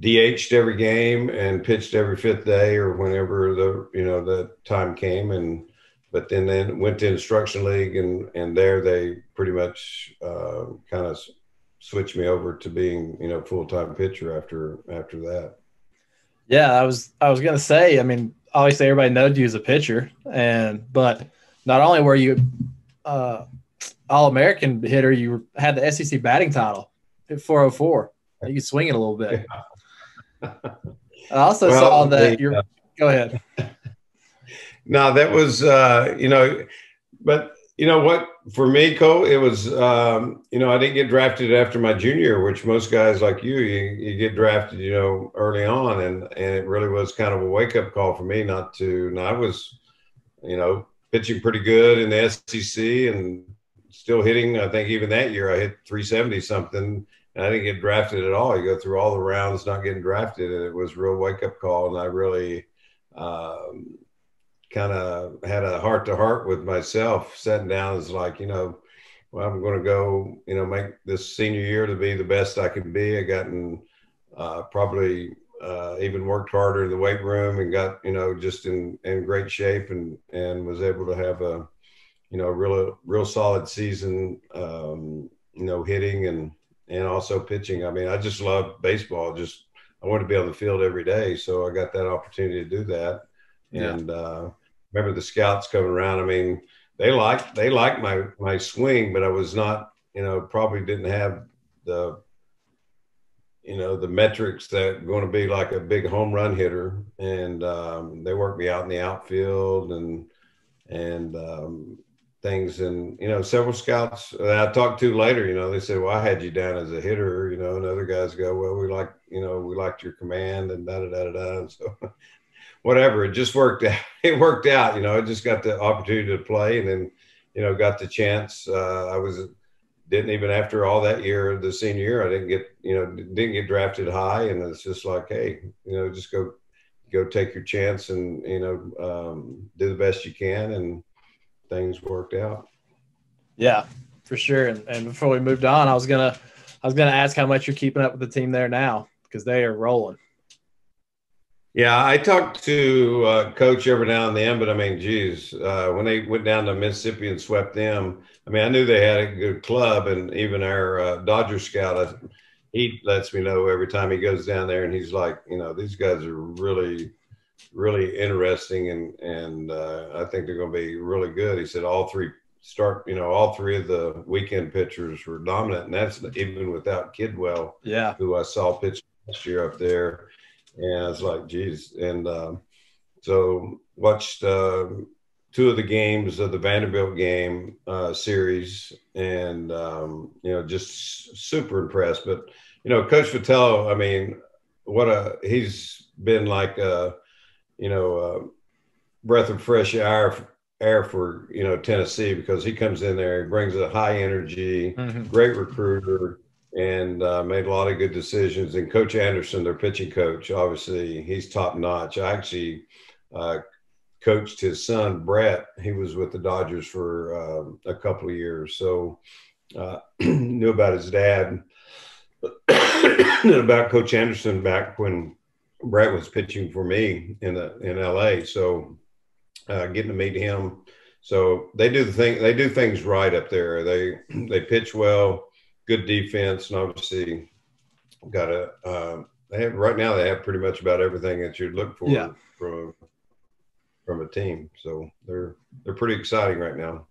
DH'd every game and pitched every fifth day or whenever the you know the time came and but then then went to instruction league and and there they pretty much uh, kind of switched me over to being you know full time pitcher after after that. Yeah, I was I was gonna say. I mean, obviously everybody knows you as a pitcher, and but not only were you uh, All American hitter, you had the SEC batting title at 404. You could swing it a little bit. I also Well, saw that you're. Go ahead. No, that was uh, you know, but you know what? For me, Cole, it was um, you know I didn't get drafted after my junior, which most guys like you, you, you get drafted, you know, early on, and and it really was kind of a wake up call for me not to. And I was, you know, pitching pretty good in the SEC and still hitting. I think even that year I hit 370 something. And I didn't get drafted at all. You go through all the rounds not getting drafted, and it was a real wake up call. And I really um, kind of had a heart to heart with myself, sitting down as like, you know, well, I'm going to go, you know, make this senior year to be the best I can be. I gotten uh, probably uh, even worked harder in the weight room and got, you know, just in, in great shape and, and was able to have a, you know, real, real solid season, um, you know, hitting and, and also pitching. I mean, I just love baseball. Just, I want to be on the field every day. So I got that opportunity to do that. Yeah. And, uh, remember the scouts coming around. I mean, they liked they liked my my swing, but I was not, you know, probably didn't have the, you know, the metrics that going to be like a big home run hitter. And um, they worked me out in the outfield and and um, things. And you know, several scouts that I talked to later, you know, they said, "Well, I had you down as a hitter," you know, and other guys go, "Well, we like, you know, we liked your command and da da da da da." And so whatever. It just worked out. It worked out. You know, I just got the opportunity to play, and then, you know, got the chance. Uh, I was didn't even after all that year, the senior year, I didn't get you know didn't get drafted high, and it's just like, hey, you know, just go go take your chance and you know um, do the best you can, and things worked out. Yeah, for sure. And, and before we moved on, I was gonna I was gonna ask how much you're keeping up with the team there now because they are rolling. Yeah, I talked to uh, coach every now and then, but I mean, geez, uh, when they went down to Mississippi and swept them, I mean, I knew they had a good club, and even our uh, Dodger scout, I, he lets me know every time he goes down there, and he's like, you know, these guys are really, really interesting, and and uh, I think they're going to be really good. He said all three start, you know, all three of the weekend pitchers were dominant, and that's even without Tidwell Yeah. who I saw pitch last year up there. And I was like, geez. And um, so watched uh, two of the games of the Vanderbilt game uh, series and, um, you know, just super impressed. But, you know, Coach Vitello, I mean, what a, he's been like, a, you know, a breath of fresh air, air for, you know, Tennessee because he comes in there, he brings a high energy, Mhm. great recruiter and uh, made a lot of good decisions. And Coach Anderson, their pitching coach, obviously he's top notch. I actually uh, coached his son Brett. He was with the Dodgers for uh, a couple of years, so uh, knew about his dad, knew about Coach Anderson back when Brett was pitching for me in the in LA. So uh, getting to meet him. So they do the thing. They do things right up there. They they pitch well good defense, and obviously got a. Uh, they have right now. They have pretty much about everything that you'd look for Yeah. from from a team. So they're they're pretty exciting right now.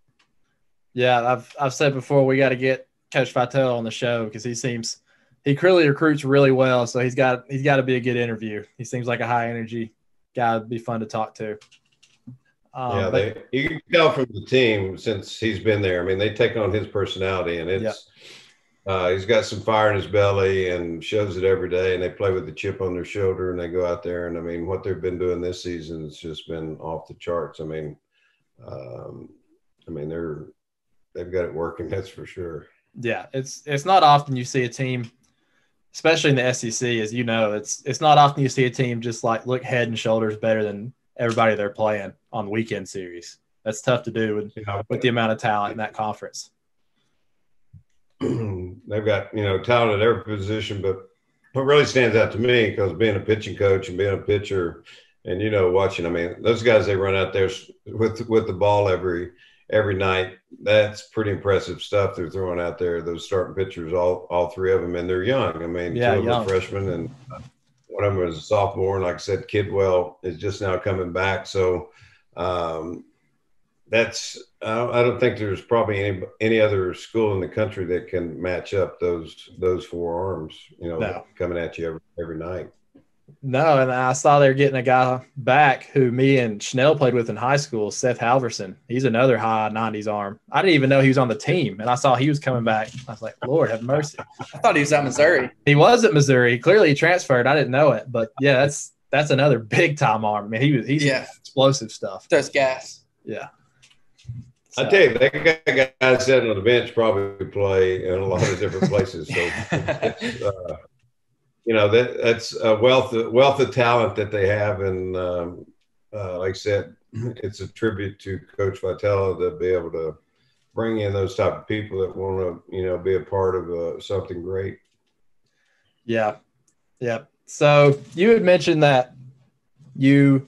Yeah, I've I've said before we got to get Coach Vitello on the show because he seems he clearly recruits really well. So he's got he's got to be a good interview. He seems like a high energy guy. Would be fun to talk to. Um, yeah, they, you can tell from the team since he's been there. I mean, they take on his personality, and it's uh, he's got some fire in his belly and shows it every day. And they play with the chip on their shoulder, and they go out there. And I mean, what they've been doing this season has just been off the charts. I mean, um, I mean they're they've got it working. That's for sure. yeah, it's it's not often you see a team, especially in the SEC, as you know, it's it's not often you see a team just like look head and shoulders better than everybody they're playing on weekend series. That's tough to do with, know, with the amount of talent in that conference. they've got you know talent at every position, but what really stands out to me because being a pitching coach and being a pitcher, and you know watching, I mean those guys they run out there with with the ball every every night. That's pretty impressive stuff they're throwing out there. Those starting pitchers, all all three of them, and they're young. I mean, Yeah, two of them are freshmen, and one of them is a sophomore. And like I said, Tidwell is just now coming back, so. Um, that's I don't, I don't think there's probably any any other school in the country that can match up those those four arms, you know, No. coming at you every, every night. No, and I saw they're getting a guy back who me and Schnell played with in high school, Seth Halvorsen. He's another high 90s arm. I didn't even know he was on the team, and I saw he was coming back. I was like, Lord have mercy. I thought he was at Missouri. He was at Missouri. Clearly, he transferred. I didn't know it, but yeah, that's that's another big time arm. I mean, he was he's Yeah. explosive stuff. Throws gas. Yeah. I tell you, that guy, guy sitting on the bench probably play in a lot of different places. So, uh, you know, that that's a wealth wealth of talent that they have, and um, uh, like I said, it's a tribute to Coach Vitello to be able to bring in those type of people that want to, you know, be a part of uh, something great. yeah, yeah. So you had mentioned that you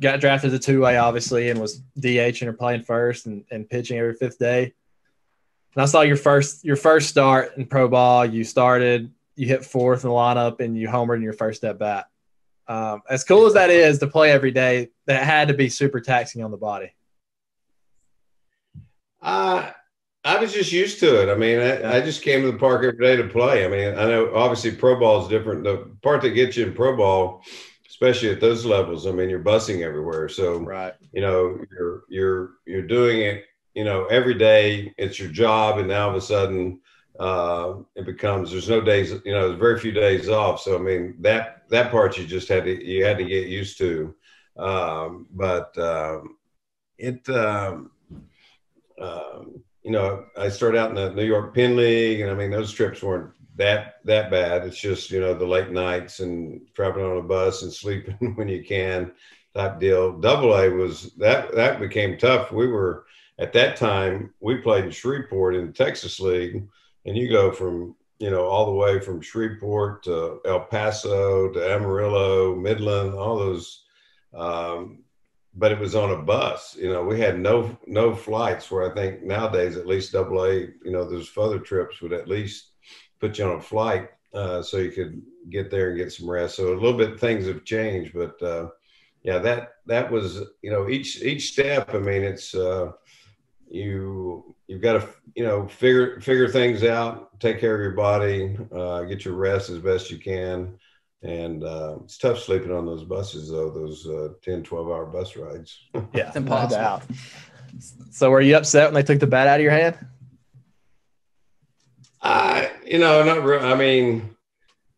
got drafted as a two way, obviously, and was DH DHing or playing first and, and pitching every fifth day. And I saw your first your first start in pro ball. You started, you hit fourth in the lineup, and you homered in your first at bat. Um, as cool as that is to play every day, that had to be super taxing on the body. Uh, I was just used to it. I mean, I, I just came to the park every day to play. I mean, I know obviously pro ball is different. The part that gets you in pro ball, especially at those levels, I mean, you're bussing everywhere. So, Right. you know, you're you're you're doing it, you know, every day. It's your job, and now all of a sudden, uh, it becomes there's no days. You know, there's very few days off. So, I mean, that that part you just had to you had to get used to. Um, but um, it. Um, um, you know, I started out in the New York Penn League, and I mean, those trips weren't that that bad. It's just you know the late nights and traveling on a bus and sleeping when you can, type deal. Double A was that that became tough. We were at that time we played in Shreveport in the Texas League, and you go from you know all the way from Shreveport to El Paso to Amarillo, Midland, all those. Um, but it was on a bus. You know, we had no no flights. Where I think nowadays, at least Double A, you know, those further trips would at least put you on a flight uh, so you could get there and get some rest. So a little bit things have changed, but uh, yeah, that that was you know each each step. I mean, it's uh, you you've got to you know figure figure things out, take care of your body, uh, get your rest as best you can. And uh, it's tough sleeping on those buses, though, those uh, 10, 12 hour bus rides. Yeah, It's impossible. No. So were you upset when they took the bat out of your hand? I, you know, not real. I mean,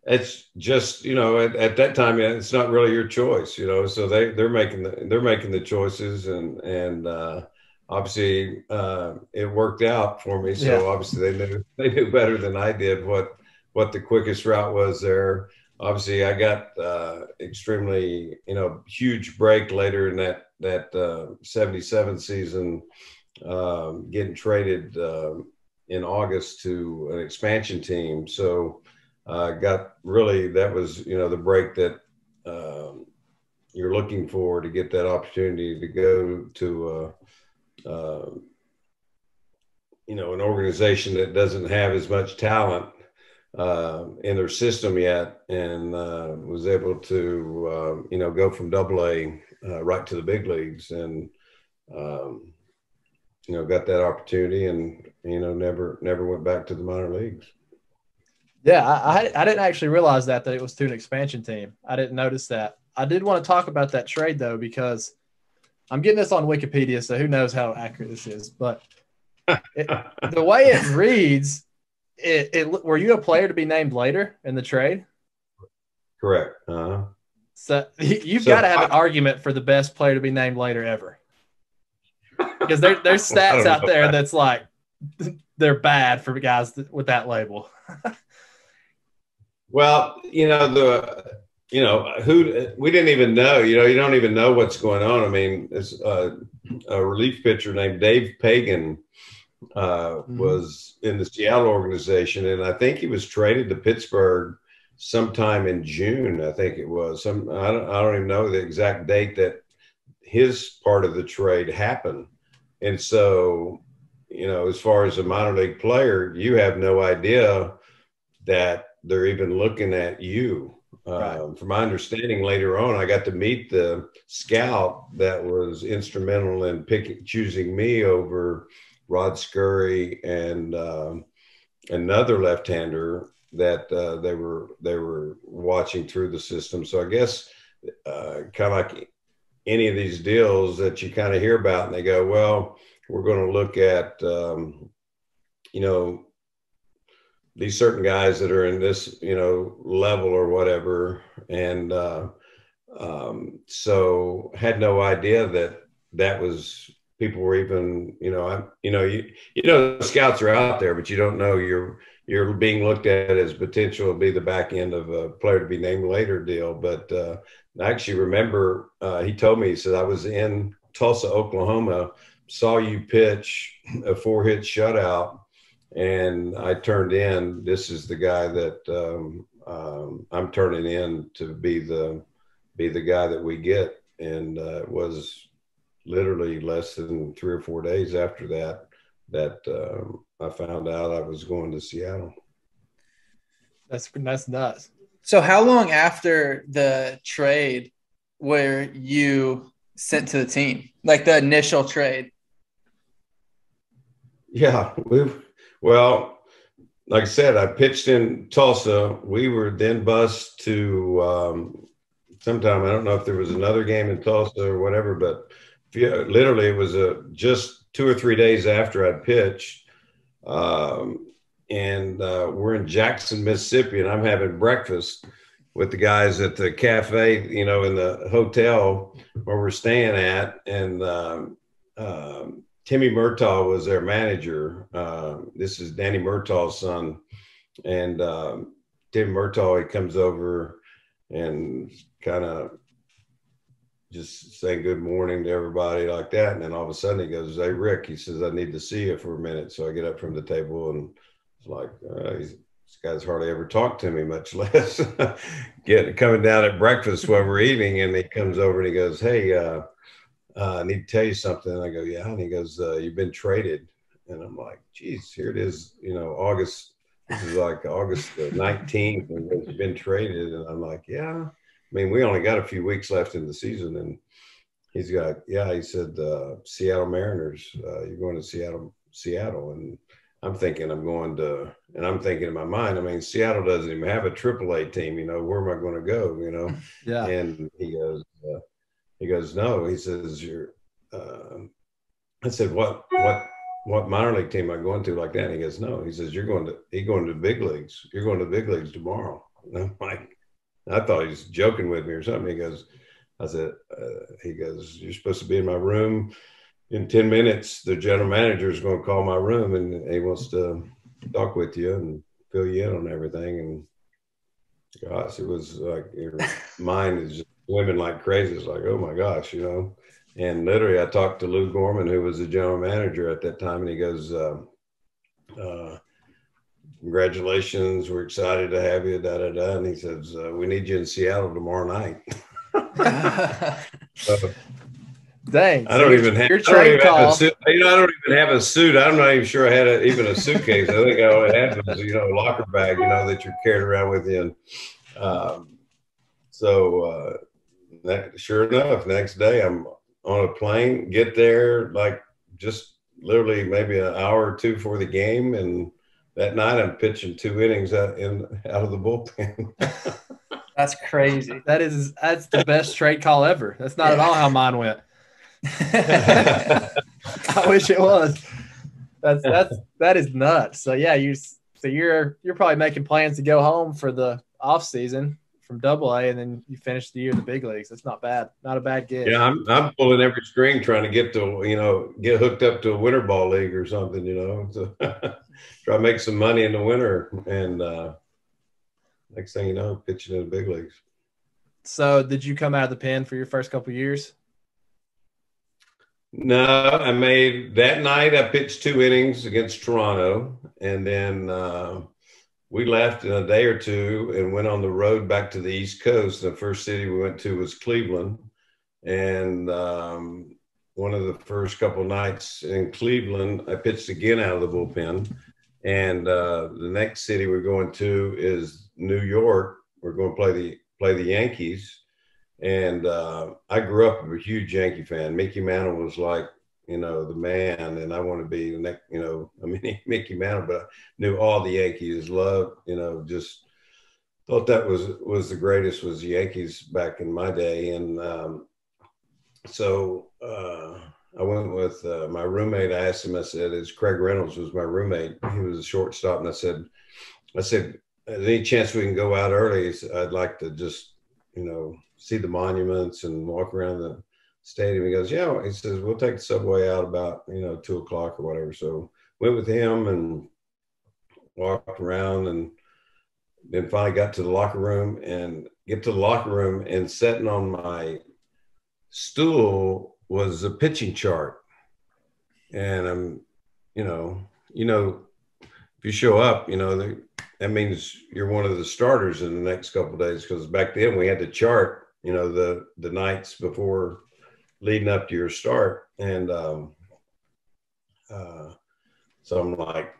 it's just you know, at, at that time, it's not really your choice, you know. So they they're making the they're making the choices, and and uh, obviously uh, it worked out for me. So Yeah. obviously they knew they knew better than I did what what the quickest route was there. Obviously, I got uh, extremely you know huge break later in that that uh, '77 season, um, getting traded. Um, in August to an expansion team. So uh, got really that was you know the break that um, you're looking for to get that opportunity to go to uh, you know an organization that doesn't have as much talent uh, in their system yet, and uh, was able to uh, you know go from Double A uh, right to the big leagues and. Um, you know, got that opportunity and, you know, never, never went back to the minor leagues. Yeah, I, I didn't actually realize that that it was to an expansion team. I didn't notice that. I did want to talk about that trade though because I'm getting this on Wikipedia, so who knows how accurate this is. But it, the way it reads, it, it were you a player to be named later in the trade? Correct. Uh-huh. So you've So got to have I- an argument for the best player to be named later ever. Because there, there's stats out there that. that's like they're bad for guys with that label. Well, you know the, you know who we didn't even know. You know, you don't even know what's going on. I mean, it's uh, a relief pitcher named Dave Pagan uh, Mhm. was in the Seattle organization, and I think he was traded to Pittsburgh sometime in June. I think it was. Some I don't, I don't even know the exact date that his part of the trade happened, and so you know, as far as a minor league player, you have no idea that they're even looking at you. Um, from my understanding, later on, I got to meet the scout that was instrumental in picking, choosing me over Rod Scurry and um, another left-hander that uh, they were they were watching through the system. So I guess uh, kind of like any of these deals that you kind of hear about, and they go, well, we're going to look at um, you know these certain guys that are in this you know level or whatever. And uh, um, so had no idea that that was people were even you know i you know you you know scouts are out there but you don't know you're you're being looked at as potential to be the back end of a player to be named later deal. But uh, i actually remember uh, he told me he said i was in tulsa oklahoma saw you pitch a four hit shutout and I turned in. This is the guy that um, um, I'm turning in to be the be the guy that we get, and uh, it was literally less than three or four days after that that um, I found out I was going to Seattle. That's that's nuts. So how long after the trade were you sent to the team? Like the initial trade? Yeah, we well, like I said, I pitched in Tulsa. We were then bused to um, sometime. I don't know if there was another game in Tulsa or whatever, but literally it was a just two or three days after I pitched. Um, and uh, we're in Jackson, Mississippi, and I'm having breakfast with the guys at the cafe, you know, in the hotel where we're staying at, and um, um, Timmy Murtaugh was their manager. Uh, this is Danny Murtaugh's son, and um, Tim Murtaugh he comes over and kind of just saying good morning to everybody like that, and then all of a sudden he goes, "Hey Rick," he says, "I need to see you for a minute." So I get up from the table and it's like uh, he's, this guy's hardly ever talked to me, much less getting coming down at breakfast while we're eating, and he comes over and he goes, "Hey." Uh, uh, I need to tell you something. And I go, yeah. And he goes, uh, you've been traded. And I'm like, geez, here it is, you know, August, this is like August the 19th and you've been traded. And I'm like, yeah, I mean, we only got a few weeks left in the season. And he's got, yeah, he said, uh, Seattle Mariners, uh, you're going to Seattle, Seattle. And I'm thinking I'm going to, and I'm thinking in my mind, I mean, Seattle doesn't even have a AAA team, you know, where am I going to go, you know? Yeah. And he goes, uh, he goes, no. He says, you're. Uh, I said, what, what, what minor league team am I going to like that? And he goes, no. He says, you're going to, he going to big leagues. You're going to big leagues tomorrow. And I'm like, I thought he was joking with me or something. He goes, I said, uh, he goes, you're supposed to be in my room in 10 minutes. The general manager is going to call my room and he wants to talk with you and fill you in on everything. And gosh, it was like your mind is just swimming like crazy. It's like, oh my gosh, you know. And literally, I talked to Lou Gorman, who was the general manager at that time, and he goes, uh, uh, "Congratulations, we're excited to have you." Da da da. And he says, uh, "We need you in Seattle tomorrow night." So, Dang. I don't even have, your I don't trade even have a call. suit. You know, I don't even have a suit. I'm not even sure I had a, even a suitcase. I think all I had was, you know, a locker bag, you know, that you're carrying around with you. And um, so, uh, that, sure enough, next day I'm on a plane, get there like just literally maybe an hour or two for the game, and that night I'm pitching two innings out in out of the bullpen. That's crazy. That is that's the best trade call ever. That's not at all how mine went. I wish it was. That's that's that is nuts. So yeah, you so you're you're probably making plans to go home for the off season from Double A, and then you finish the year in the big leagues. That's not bad. Not a bad gig. yeah, I'm I'm pulling every string trying to get to you know get hooked up to a winter ball league or something. You know, to try to make some money in the winter, and uh, next thing you know, pitching in the big leagues. So did you come out of the pen for your first couple years? No, I made that night. I pitched two innings against Toronto, and then uh, we left in a day or two and went on the road back to the East Coast. The first city we went to was Cleveland, and um, one of the first couple nights in Cleveland, I pitched again out of the bullpen. And uh, the next city we're going to is New York. We're going to play the play the Yankees and uh, I grew up a huge Yankee fan. Mickey Mantle was like, you know, the man, and I want to be you know, I mean, Mickey Mantle, but I knew all the Yankees, loved, you know, just thought that was was the greatest was the Yankees back in my day, and um, so uh, I went with uh, my roommate. I asked him, I said, "Is Craig Reynolds was my roommate? He was a shortstop," and I said, "I said, any chance we can go out early? I'd like to just, you know." see the monuments and walk around the stadium. He goes, yeah. He says we'll take the subway out about you know two o'clock or whatever. So went with him and walked around and then finally got to the locker room and get to the locker room and sitting on my stool was a pitching chart. And I'm, you know, you know, if you show up, you know, that means you're one of the starters in the next couple days because back then we had the chart you know, the the nights before leading up to your start. And um, uh, so I'm like,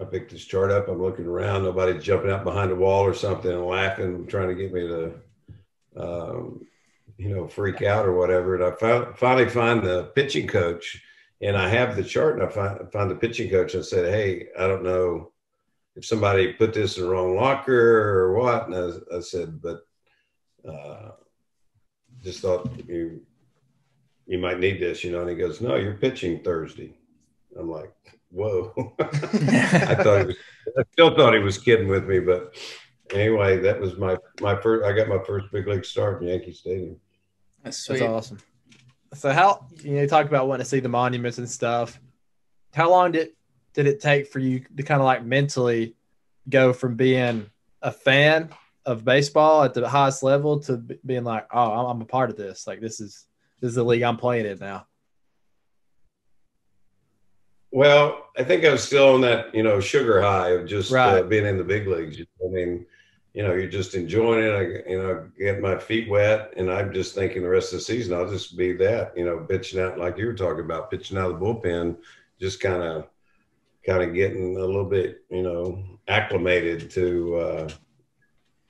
I picked this chart up. I'm looking around. Nobody's jumping out behind a wall or something and laughing, trying to get me to, um, you know, freak out or whatever. And I finally find the pitching coach, and I have the chart. And I find, find the pitching coach and said, "Hey, I don't know if somebody put this in the wrong locker or what." And I, I said, "But." Uh, just thought you you might need this, you know. And he goes, "No, you're pitching Thursday." I'm like, "Whoa!" I thought he was, I still thought he was kidding with me, but anyway, that was my my first. I got my first big league start in Yankee Stadium. That's sweet. That's awesome. So how you know you talk about wanting to see the monuments and stuff. How long did did it take for you to kind of like mentally go from being a fan of baseball at the highest level to being like, oh, I'm a part of this. Like this is this is the league I'm playing in now. Well, I think I'm still on that, you know, sugar high of just uh, Right. uh, being in the big leagues. I mean, you know, you're just enjoying it. I, you know, get my feet wet, and I'm just thinking the rest of the season I'll just be that, you know, pitching out like you were talking about, pitching out of the bullpen, just kind of, kind of getting a little bit, you know, acclimated to uh,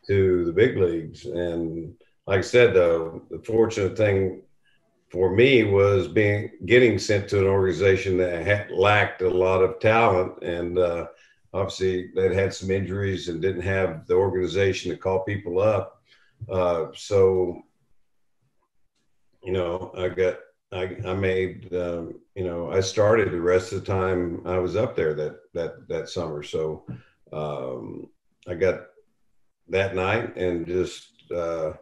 to the big leagues. And like I said, though, the fortunate thing for me was being getting sent to an organization that had lacked a lot of talent and uh, obviously they'd had some injuries and didn't have the organization to call people up. Uh, so you know i got i, I made um, you know i started the rest of the time i was up there that that that summer. So um, i got that night and just uh,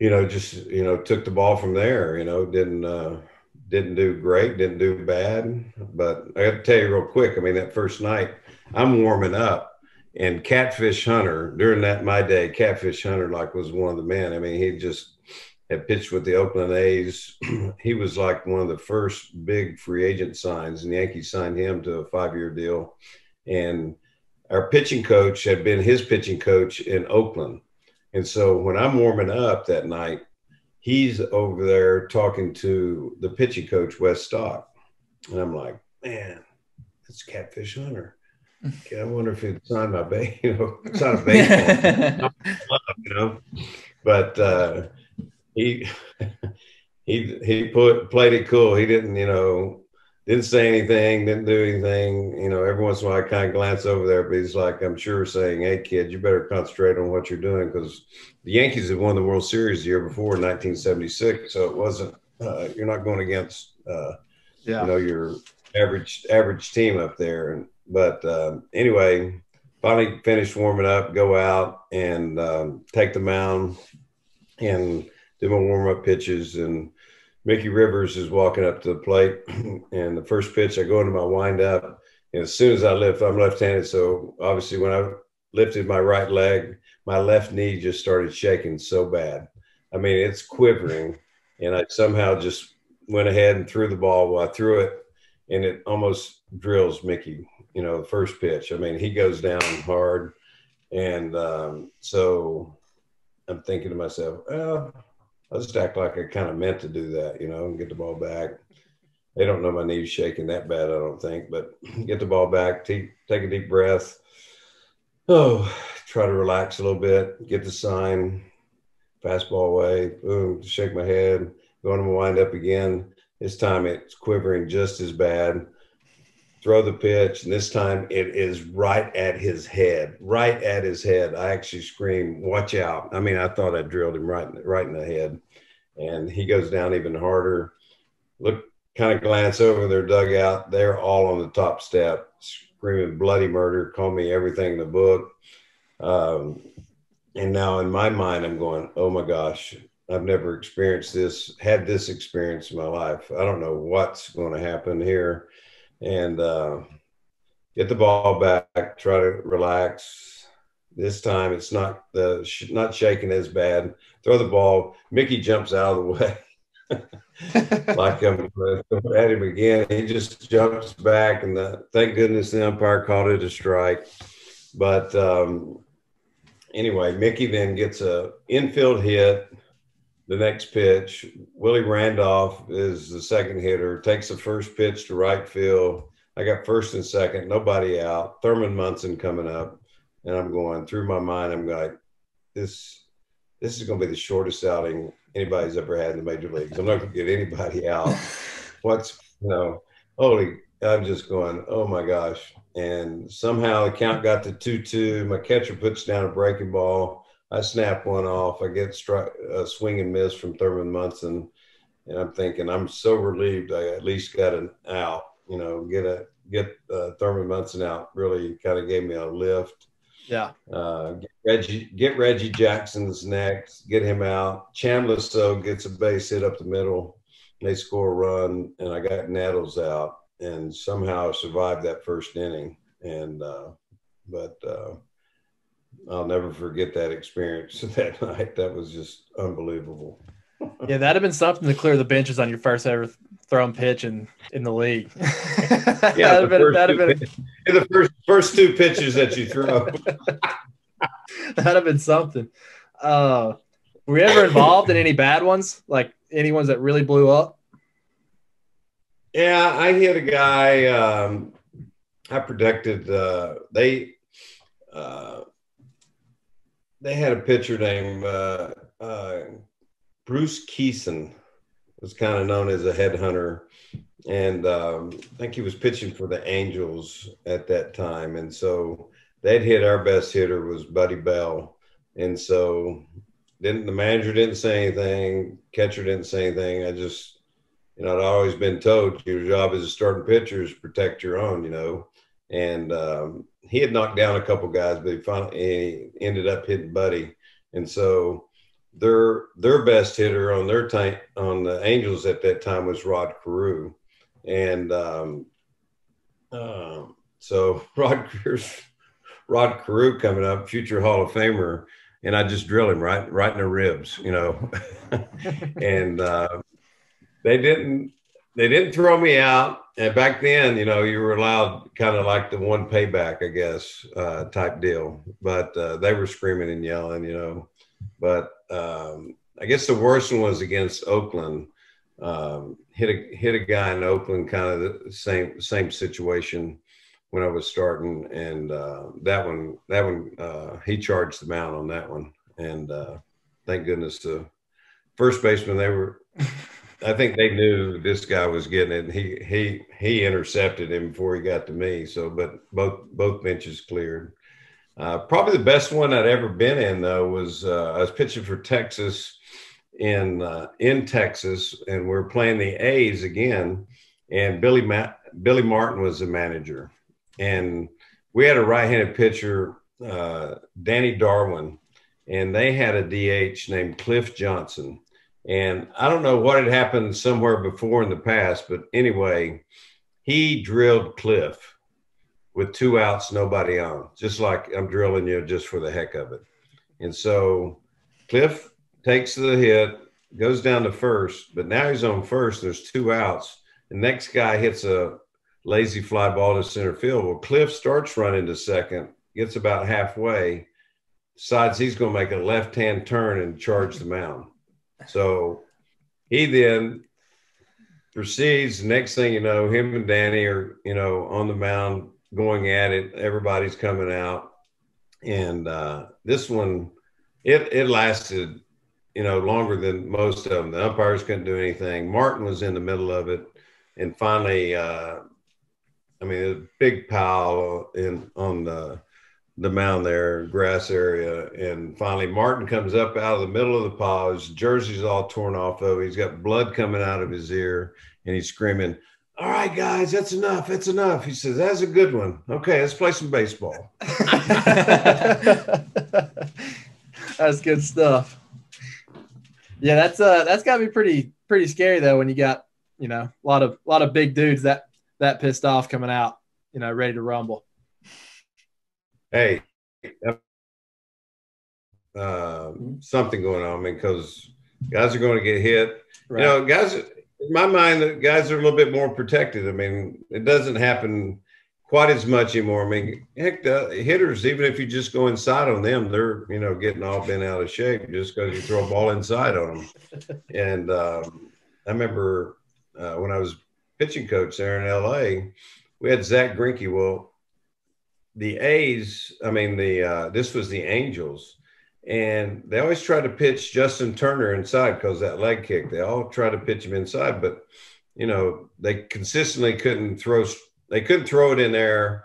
you know just you know took the ball from there you know didn't uh, didn't do great didn't do bad. But i got to tell you real quick i mean that first night i'm warming up. And catfish hunter during that my day catfish hunter like was one of the men. I mean he just had pitched with the oakland a's. He was like one of the first big free agent signs and the yankees signed him to a five-year deal. And our pitching coach had been his pitching coach in oakland and so when I'm warming up that night, he's over there talking to the pitching coach, Wes Stock. And I'm like, man, it's Catfish Hunter. Okay, I wonder if he'd sign my base, you know, sign a baseball, you know. But uh, he he he put played it cool. He didn't, you know, didn't say anything, didn't do anything. You know, every once in a while I kind of glance over there, but he's like, I'm sure saying, Hey kid, you better concentrate on what you're doing because the Yankees had won the World Series the year before in 1976. So it wasn't, uh, you're not going against, uh, Yeah. you know, your average, average team up there. And, but um, anyway, finally finished warming up, go out and um, take the mound and do my warm up pitches. And Mickey Rivers is walking up to the plate. And the first pitch, I go into my wind up. And as soon as I lift, I'm left handed. So obviously, when I lifted my right leg, my left knee just started shaking so bad. I mean, it's quivering. And I somehow just went ahead and threw the ball. Well, I threw it and it almost drills Mickey, you know, the first pitch. I mean, he goes down hard. And um, so I'm thinking to myself, well, I'll just act like I kind of meant to do that, you know, and get the ball back. They don't know my knees shaking that bad, I don't think, but get the ball back, take, a deep breath. Oh, try to relax a little bit, get the sign, fastball away, boom, shake my head, go to wind up again. This time it's quivering just as bad. Throw the pitch, and this time it is right at his head, right at his head. I actually scream, "Watch out!" I mean, I thought I drilled him right, right in the head, and he goes down even harder. Look, kind of glance over their dugout. They're all on the top step, screaming bloody murder. Call me everything in the book. Um, and now in my mind, I'm going, "Oh my gosh, I've never experienced this, had this experience in my life. I don't know what's going to happen here. And uh, get the ball back, try to relax. This time it's not the not shaking as bad. Throw the ball. Mickey jumps out of the way. like I'm uh, at him again. He just jumps back, and the, thank goodness the umpire called it a strike. But um, anyway, Mickey then gets a infield hit the next pitch. Willie Randolph is the second hitter, takes the first pitch to right field. I got first and second, nobody out. Thurman Munson coming up, and I'm going through my mind. I'm like, this, this is going to be the shortest outing anybody's ever had in the major leagues. I'm not going to get anybody out. What's you know, holy! I'm just going, oh my gosh! And somehow the count got to two-two. My catcher puts down a breaking ball. I snap one off. I get struck a swing and miss from Thurman Munson, and I'm thinking I'm so relieved I at least got an out. You know, get a get uh, Thurman Munson out really kind of gave me a lift. Yeah. Uh, get Reggie get Reggie Jackson's next, get him out. Chambliss gets a base hit up the middle. They score a run, and I got Nettles out, and somehow survived that first inning. And uh, but uh, I'll never forget that experience that night. That was just unbelievable. Yeah, that'd have been something to clear the benches on your first ever thrown pitch in, in the league. Yeah, that'd have the been, first that'd have two been, In the first first two pitches that you throw. that'd have been something. Uh, were you ever involved in any bad ones? Like any ones that really blew up? Yeah, I hit a guy. Um, I protected. Uh, they uh, they had a pitcher named uh, uh, Bruce Kison. Was kind of known as a headhunter, and um, I think he was pitching for the Angels at that time. And so they'd hit our best hitter was Buddy Bell, and so didn't the manager didn't say anything, catcher didn't say anything. I just you know, I'd always been told your job as a starting pitcher is protect your own, you know. And um, he had knocked down a couple guys, but he finally he ended up hitting Buddy. And so their their best hitter on their tank on the Angels at that time was Rod Carew. And um, um, so Rod Carew, Rod Carew coming up, future Hall of Famer, and I just drill him right right in the ribs, you know. and uh, they didn't they didn't throw me out. And back then you know you were allowed kind of like the one payback i guess uh, type deal. But uh, they were screaming and yelling you know. But um, i guess the worst one was against oakland. Um, hit a hit a guy in oakland kind of the same same situation when i was starting. And uh, that one that one uh, he charged the mound on that one. And uh, thank goodness the first baseman they were I think they knew this guy was getting it. And he he he intercepted him before he got to me. So, but both both benches cleared. Uh, probably the best one I'd ever been in though was uh, I was pitching for Texas in uh, in Texas, and we are playing the A's again. And Billy Ma- Billy Martin was the manager, and we had a right-handed pitcher, uh, Danny Darwin, and they had a DH named Cliff Johnson. And I don't know what had happened somewhere before in the past, but anyway, he drilled Cliff with two outs, nobody on, just like I'm drilling you just for the heck of it. And so Cliff takes the hit, goes down to first, but now he's on first. There's two outs. The next guy hits a lazy fly ball to center field. Well, Cliff starts running to second, gets about halfway, decides he's going to make a left hand turn and charge the mound. So he then proceeds. Next thing you know, him and Danny are, you know, on the mound going at it. Everybody's coming out. And uh, this one, it, it lasted you know, longer than most of them. The umpires couldn't do anything. Martin was in the middle of it, and finally, uh, I mean, a big pile in on the the mound there, grass area, and finally Martin comes up out of the middle of the pile. His jersey's all torn off of. He's got blood coming out of his ear, and he's screaming. All right, guys, that's enough. That's enough. He says, That's a good one. Okay, let's play some baseball. that's good stuff. Yeah, that's uh that's gotta be pretty pretty scary though when you got, you know, a lot of a lot of big dudes that that pissed off coming out, you know, ready to rumble. Hey, uh, something going on I mean, because guys are going to get hit. Right. You know, guys, in my mind, guys are a little bit more protected. I mean, it doesn't happen quite as much anymore. I mean, heck, the hitters, even if you just go inside on them, they're you know getting all bent out of shape just because you throw a ball inside on them. and um, I remember uh, when I was pitching coach there in L.A., we had Zack Greinke. Well, the A's, I mean the uh, this was the Angels. And they always try to pitch Justin Turner inside because that leg kick. They all try to pitch him inside, but you know they consistently couldn't throw they couldn't throw it in there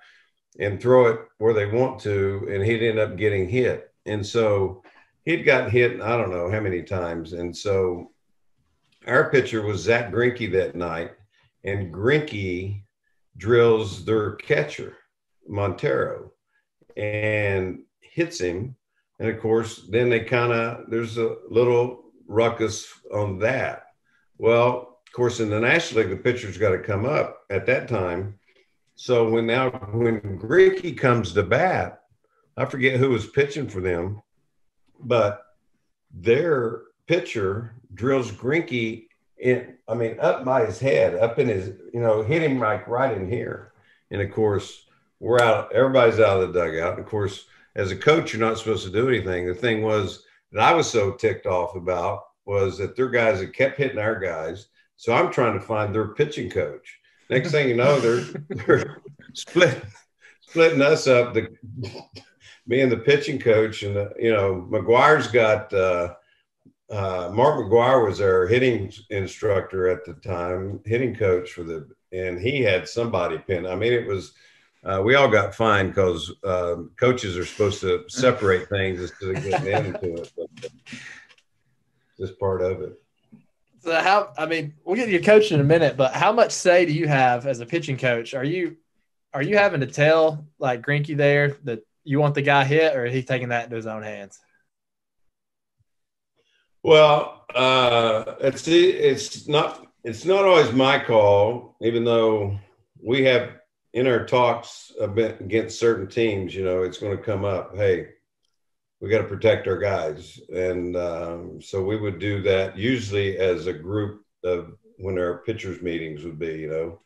and throw it where they want to, and he'd end up getting hit. And so he'd gotten hit, I don't know how many times. And so our pitcher was Zack Greinke that night, and Greinke drills their catcher, Montero, and hits him. And of course, then they kind of, there's a little ruckus on that. Well, of course, in the National League, the pitcher's got to come up at that time. So when now when Greinke comes to bat, I forget who was pitching for them, but their pitcher drills Greinke in, I mean, up by his head, up in his, you know, hit him like right in here. And of course, we're out, everybody's out of the dugout. Of course, as a coach, you're not supposed to do anything. The thing was that I was so ticked off about was that their guys had kept hitting our guys. So I'm trying to find their pitching coach. Next thing you know, they're, they're split, splitting us up. The me and the pitching coach, and the, you know, McGwire's got uh, uh, Mark McGwire was our hitting instructor at the time, hitting coach for the, and he had somebody pinned. I mean, it was. Uh, we all got fined because uh, coaches are supposed to separate things instead of getting into it. But just part of it. So how? I mean, we'll get to your coach in a minute, but how much say do you have as a pitching coach? Are you are you having to tell like Greinke there that you want the guy hit, or is he taking that into his own hands? Well, uh, it's it's not it's not always my call, even though we have in our talks against certain teams. You know, it's going to come up. Hey, we got to protect our guys. And um, so we would do that usually as a group of when our pitchers meetings would be, you know.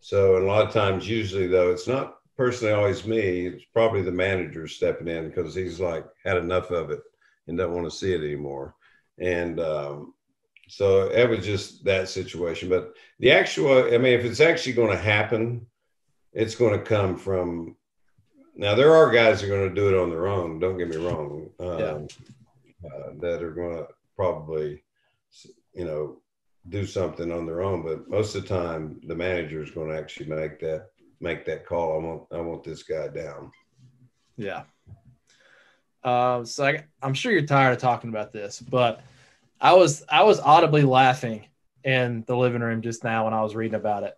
So, a lot of times, usually though, it's not personally always me. It's probably the manager stepping in because he's like had enough of it and doesn't want to see it anymore. And um, so it was just that situation. But the actual, I mean, if it's actually going to happen, it's going to come from now there are guys that are going to do it on their own. Don't get me wrong. Um, yeah. uh, that are going to probably, you know, do something on their own. But most of the time, the manager is going to actually make that make that call. I want I want this guy down. Yeah. Um, so I, I'm sure you're tired of talking about this, but I was I was audibly laughing in the living room just now when I was reading about it.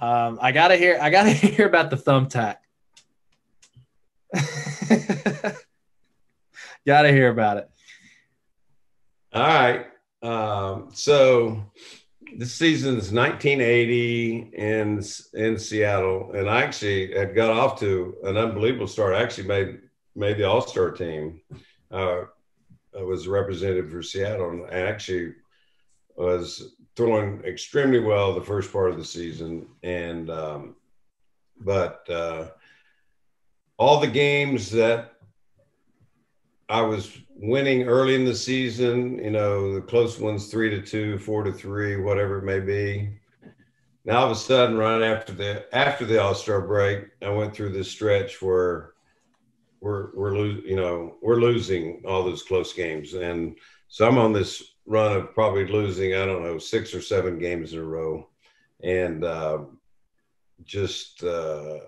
Um, I gotta hear I gotta hear about the thumbtack. gotta hear about it. All right. Um, so this season is 1980 in in Seattle, and I actually had got off to an unbelievable start. I actually made made the All Star team. Uh, I was representative for Seattle, and I actually was throwing extremely well the first part of the season, and um, but uh, all the games that I was winning early in the season, you know, the close ones three to two, four to three, whatever it may be. Now all of a sudden, right after the after the All Star break, I went through this stretch where we're we're lo- you know we're losing all those close games, and so I'm on this run of probably losing I don't know six or seven games in a row, and uh, just uh,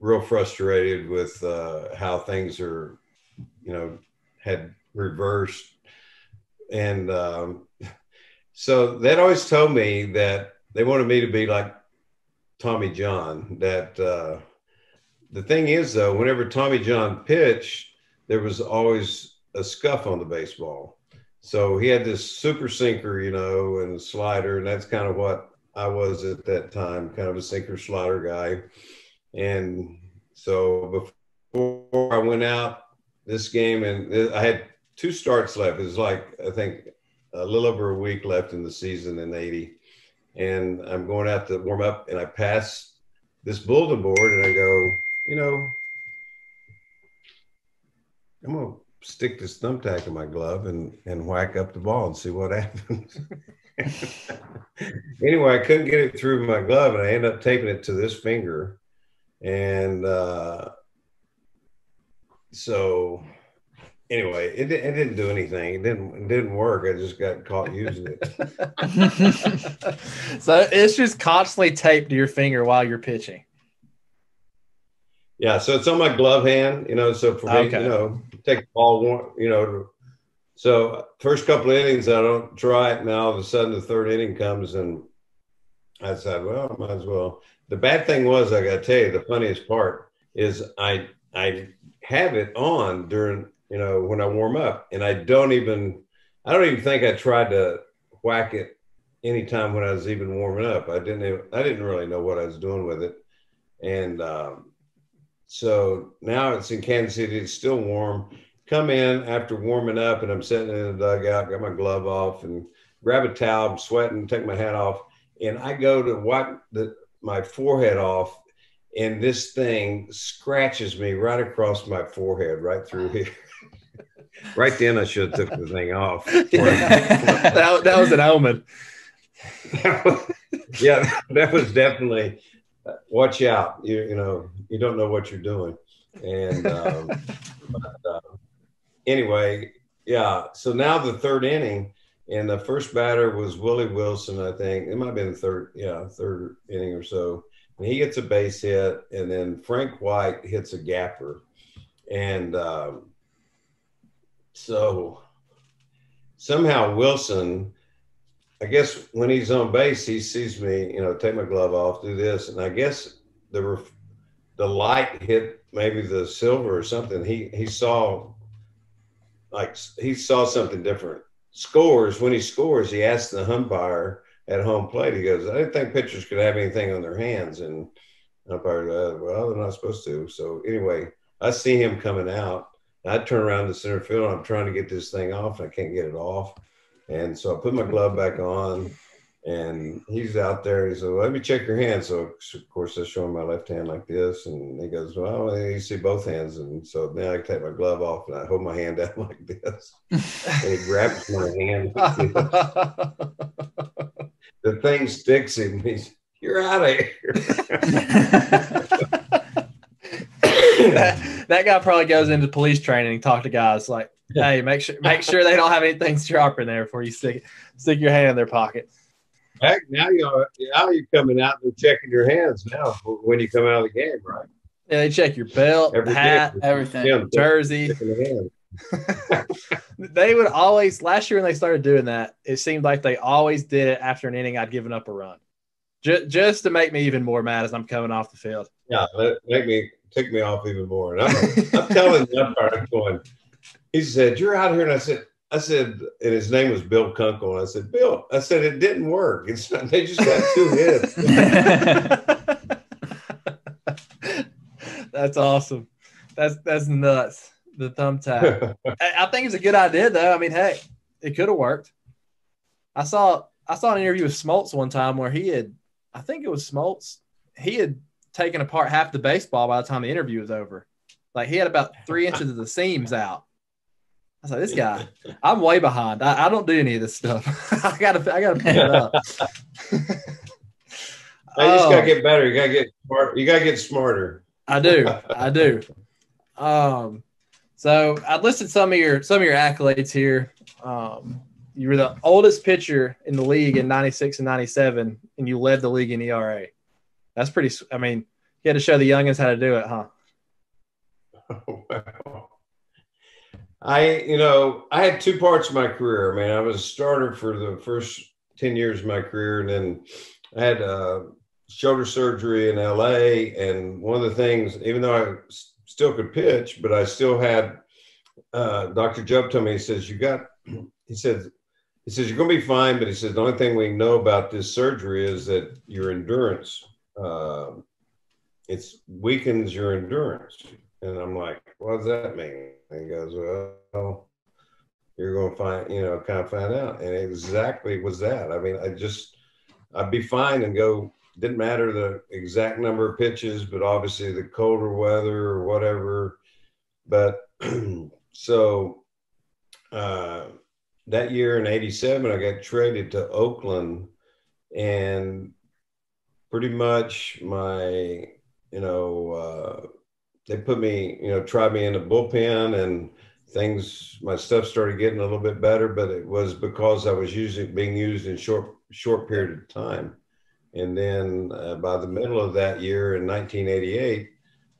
real frustrated with uh, how things are you know, had reversed. And um, so they'd always told me that they wanted me to be like Tommy John. That uh, the thing is, though, whenever Tommy John pitched, there was always a scuff on the baseball. So he had this super sinker, you know, and slider, and that's kind of what I was at that time, kind of a sinker slider guy. And so before I went out this game, and I had two starts left. It was like I think a little over a week left in the season in '80, and I'm going out to warm up, and I pass this bulletin board, and I go, you know, I'm gonna stick this thumbtack in my glove and and whack up the ball and see what happens. anyway, I couldn't get it through my glove, and I ended up taping it to this finger, and. uh so anyway, it, it didn't do anything. It didn't it didn't work. I just got caught using it. so it's just constantly taped to your finger while you're pitching. Yeah, so it's on my glove hand, you know. So for me, okay. you know, take the ball one, you know. So first couple of innings, I don't try it. Now all of a sudden, the third inning comes, and I said, "Well, I might as well." The bad thing was, I got to tell you, the funniest part is I I have it on during you know when I warm up, and I don't even I don't even think I tried to whack it anytime when I was even warming up. I didn't even, I didn't really know what I was doing with it, and um, so now it's in Kansas City. It's still warm. Come in after warming up, and I'm sitting in the dugout, got my glove off, and grab a towel. I'm sweating, take my hat off, and I go to wipe the, my forehead off and this thing scratches me right across my forehead, right through here. right then, I should have took the thing off. that, that was an omen. yeah, that was definitely. Uh, watch out! You you know you don't know what you're doing, and um, but, uh, anyway, yeah. So now the third inning, and the first batter was Willie Wilson. I think it might have been the third, yeah, third inning or so and he gets a base hit, and then Frank White hits a gapper, and um, so somehow Wilson, I guess when he's on base, he sees me, you know, take my glove off, do this, and I guess the the light hit maybe the silver or something. He he saw like he saw something different. Scores when he scores, he asks the umpire at home plate. He goes, I didn't think pitchers could have anything on their hands. And umpire, uh, well, they're not supposed to. So anyway, I see him coming out. I turn around the center field. I'm trying to get this thing off. and I can't get it off. And so I put my glove back on and he's out there. He said, well, let me check your hand. So of course I show him my left hand like this. And he goes, well, you see both hands. And so now I take my glove off and I hold my hand out like this. and he grabs my hand. Like the thing sticks him. He's, you're out of here. that, that guy probably goes into police training and talk to guys like, hey, make sure make sure they don't have anything sharp in there before you stick stick your hand in their pocket. Heck, now you are now you're coming out and checking your hands now when you come out of the game, right? Yeah, they check your belt, Every hat, everything. Yeah, jersey. checking the hands. they would always last year when they started doing that, it seemed like they always did it after an inning I'd given up a run. Just, just to make me even more mad as I'm coming off the field. Yeah, make me take me off even more. And I'm, I'm telling the umpire, I'm going. He said, "You're out here," and I said, "I said," and his name was Bill Kunkel. And I said, "Bill," I said, "It didn't work. It's not, they just got two hits." that's awesome. That's that's nuts. The thumbtack. I, I think it's a good idea though. I mean, hey, it could have worked. I saw I saw an interview with Smoltz one time where he had, I think it was Smoltz, he had taken apart half the baseball by the time the interview was over. Like he had about three inches of the seams out. I was like, this guy, I'm way behind. I, I don't do any of this stuff. I gotta I gotta pick it up. I just Oh. gotta get better. You gotta get smart. You gotta get smarter. I do. I do. Um, so I listed some of your some of your accolades here. Um, you were the oldest pitcher in the league in '96 and '97, and you led the league in ERA. That's pretty. I mean, you had to show the youngins how to do it, huh? Wow. I, you know, I had two parts of my career. I mean, I was a starter for the first 10 years of my career, and then I had uh, shoulder surgery in LA. And one of the things, even though I still could pitch, but I still had uh, Dr. Jobe told me, he says, You got, he says, he says, You're going to be fine. But he says, The only thing we know about this surgery is that your endurance, uh, it's weakens your endurance. And I'm like, what does that mean? And he goes, well, you're going to find, you know, kind of find out. And exactly was that. I mean, I just, I'd be fine and go, didn't matter the exact number of pitches, but obviously the colder weather or whatever. But so uh, that year in 87, I got traded to Oakland and pretty much my, you know, uh, they put me, you know, tried me in the bullpen and things, my stuff started getting a little bit better, but it was because I was using, being used in short, short period of time. And then uh, by the middle of that year in 1988,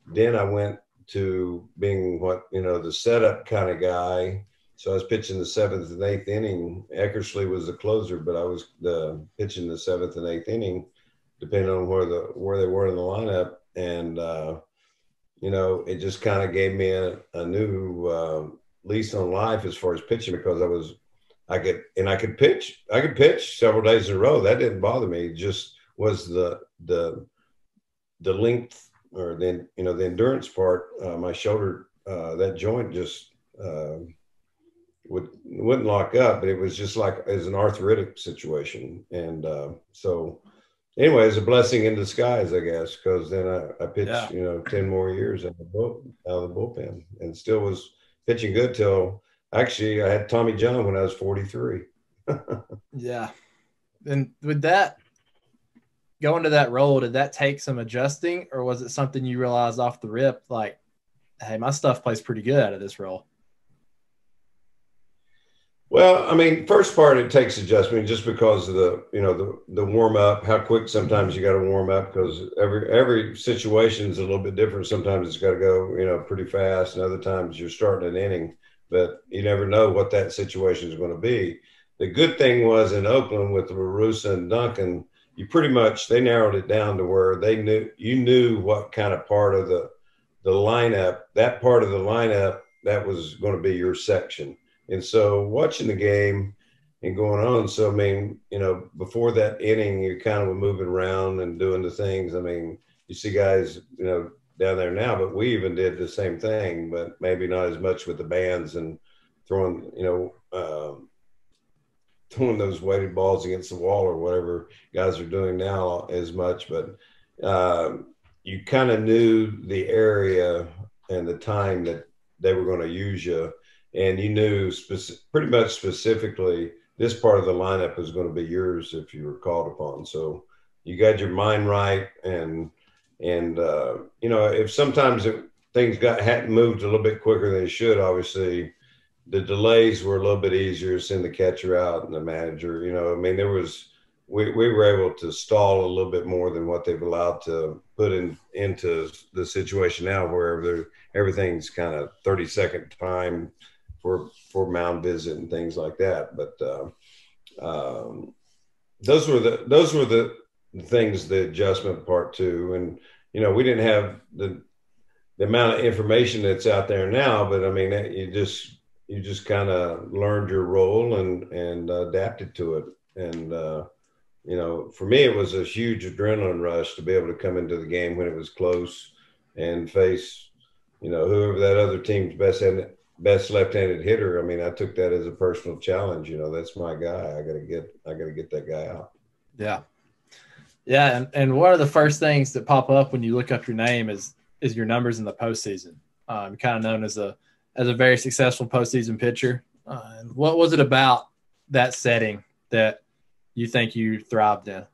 then I went to being what, you know, the setup kind of guy. So I was pitching the seventh and eighth inning. Eckersley was the closer, but I was the pitching the seventh and eighth inning, depending on where the where they were in the lineup. And uh, you know, it just kind of gave me a, a new uh, lease on life as far as pitching because I was, I could, and I could pitch, I could pitch several days in a row. That didn't bother me. It just was the, the, the length or then, you know, the endurance part, uh, my shoulder, uh, that joint just, uh, would, wouldn't lock up, but it was just like, as an arthritic situation. And, uh, so, anyway, it's a blessing in disguise, I guess, because then I, I pitched, Yeah. you know, 10 more years out of, the bull, out of the bullpen and still was pitching good till actually I had Tommy John when I was 43. Yeah. And with that, going to that role, did that take some adjusting, or was it something you realized off the rip, like, hey, my stuff plays pretty good out of this role? Well, I mean, first part it takes adjustment just because of the you know the the warm up, how quick sometimes you got to warm up because every every situation is a little bit different. Sometimes it's got to go you know pretty fast, and other times you're starting an inning, but you never know what that situation is going to be. The good thing was in Oakland with the La Russa and Duncan, you pretty much they narrowed it down to where they knew you knew what kind of part of the the lineup that part of the lineup that was going to be your section. And so watching the game and going on. So, I mean, you know, before that inning, you kind of were moving around and doing the things. I mean, you see guys, you know, down there now, but we even did the same thing, but maybe not as much with the bands and throwing, you know, um, throwing those weighted balls against the wall or whatever guys are doing now as much. But um, you kind of knew the area and the time that they were going to use you and you knew pretty much specifically this part of the lineup is going to be yours if you were called upon. So you got your mind right, and and uh, you know if sometimes it, things got hadn't moved a little bit quicker than it should, obviously the delays were a little bit easier. Send the catcher out and the manager. You know, I mean, there was we, we were able to stall a little bit more than what they've allowed to put in into the situation now, where everything's kind of thirty second time for for mound visit and things like that. But uh, um, those were the those were the things the adjustment part too, and you know we didn't have the the amount of information that's out there now, but I mean you just you just kind of learned your role and and adapted to it and. Uh, you know, for me, it was a huge adrenaline rush to be able to come into the game when it was close and face, you know, whoever that other team's best best left-handed hitter. I mean, I took that as a personal challenge. You know, that's my guy. I got to get, I got to get that guy out. Yeah, yeah. And, and one of the first things that pop up when you look up your name is is your numbers in the postseason. Um, kind of known as a as a very successful postseason pitcher. Uh, what was it about that setting that you think you thrived in?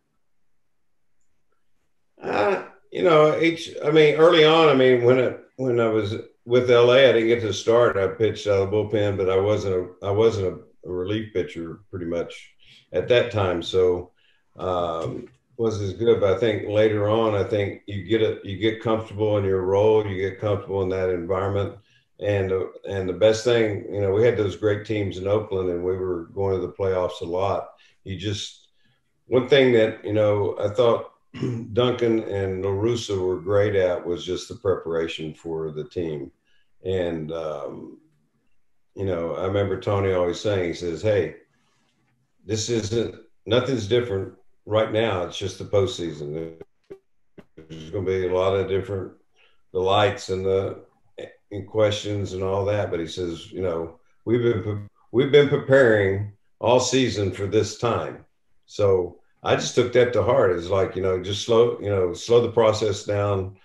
Uh, you know, each. I mean, early on, I mean, when it when I was with LA, I didn't get to start. I pitched out of the bullpen, but I wasn't a I wasn't a, a relief pitcher pretty much at that time. So um, was as good. But I think later on, I think you get it. You get comfortable in your role. You get comfortable in that environment. And uh, and the best thing, you know, we had those great teams in Oakland, and we were going to the playoffs a lot you just one thing that you know I thought Duncan and La Russa were great at was just the preparation for the team, and um, you know I remember Tony always saying he says, "Hey, this isn't nothing's different right now. It's just the postseason. There's going to be a lot of different the lights and the and questions and all that." But he says, you know, we've been we've been preparing all season for this time. So I just took that to heart. It's like you know, just slow, you know, slow the process down.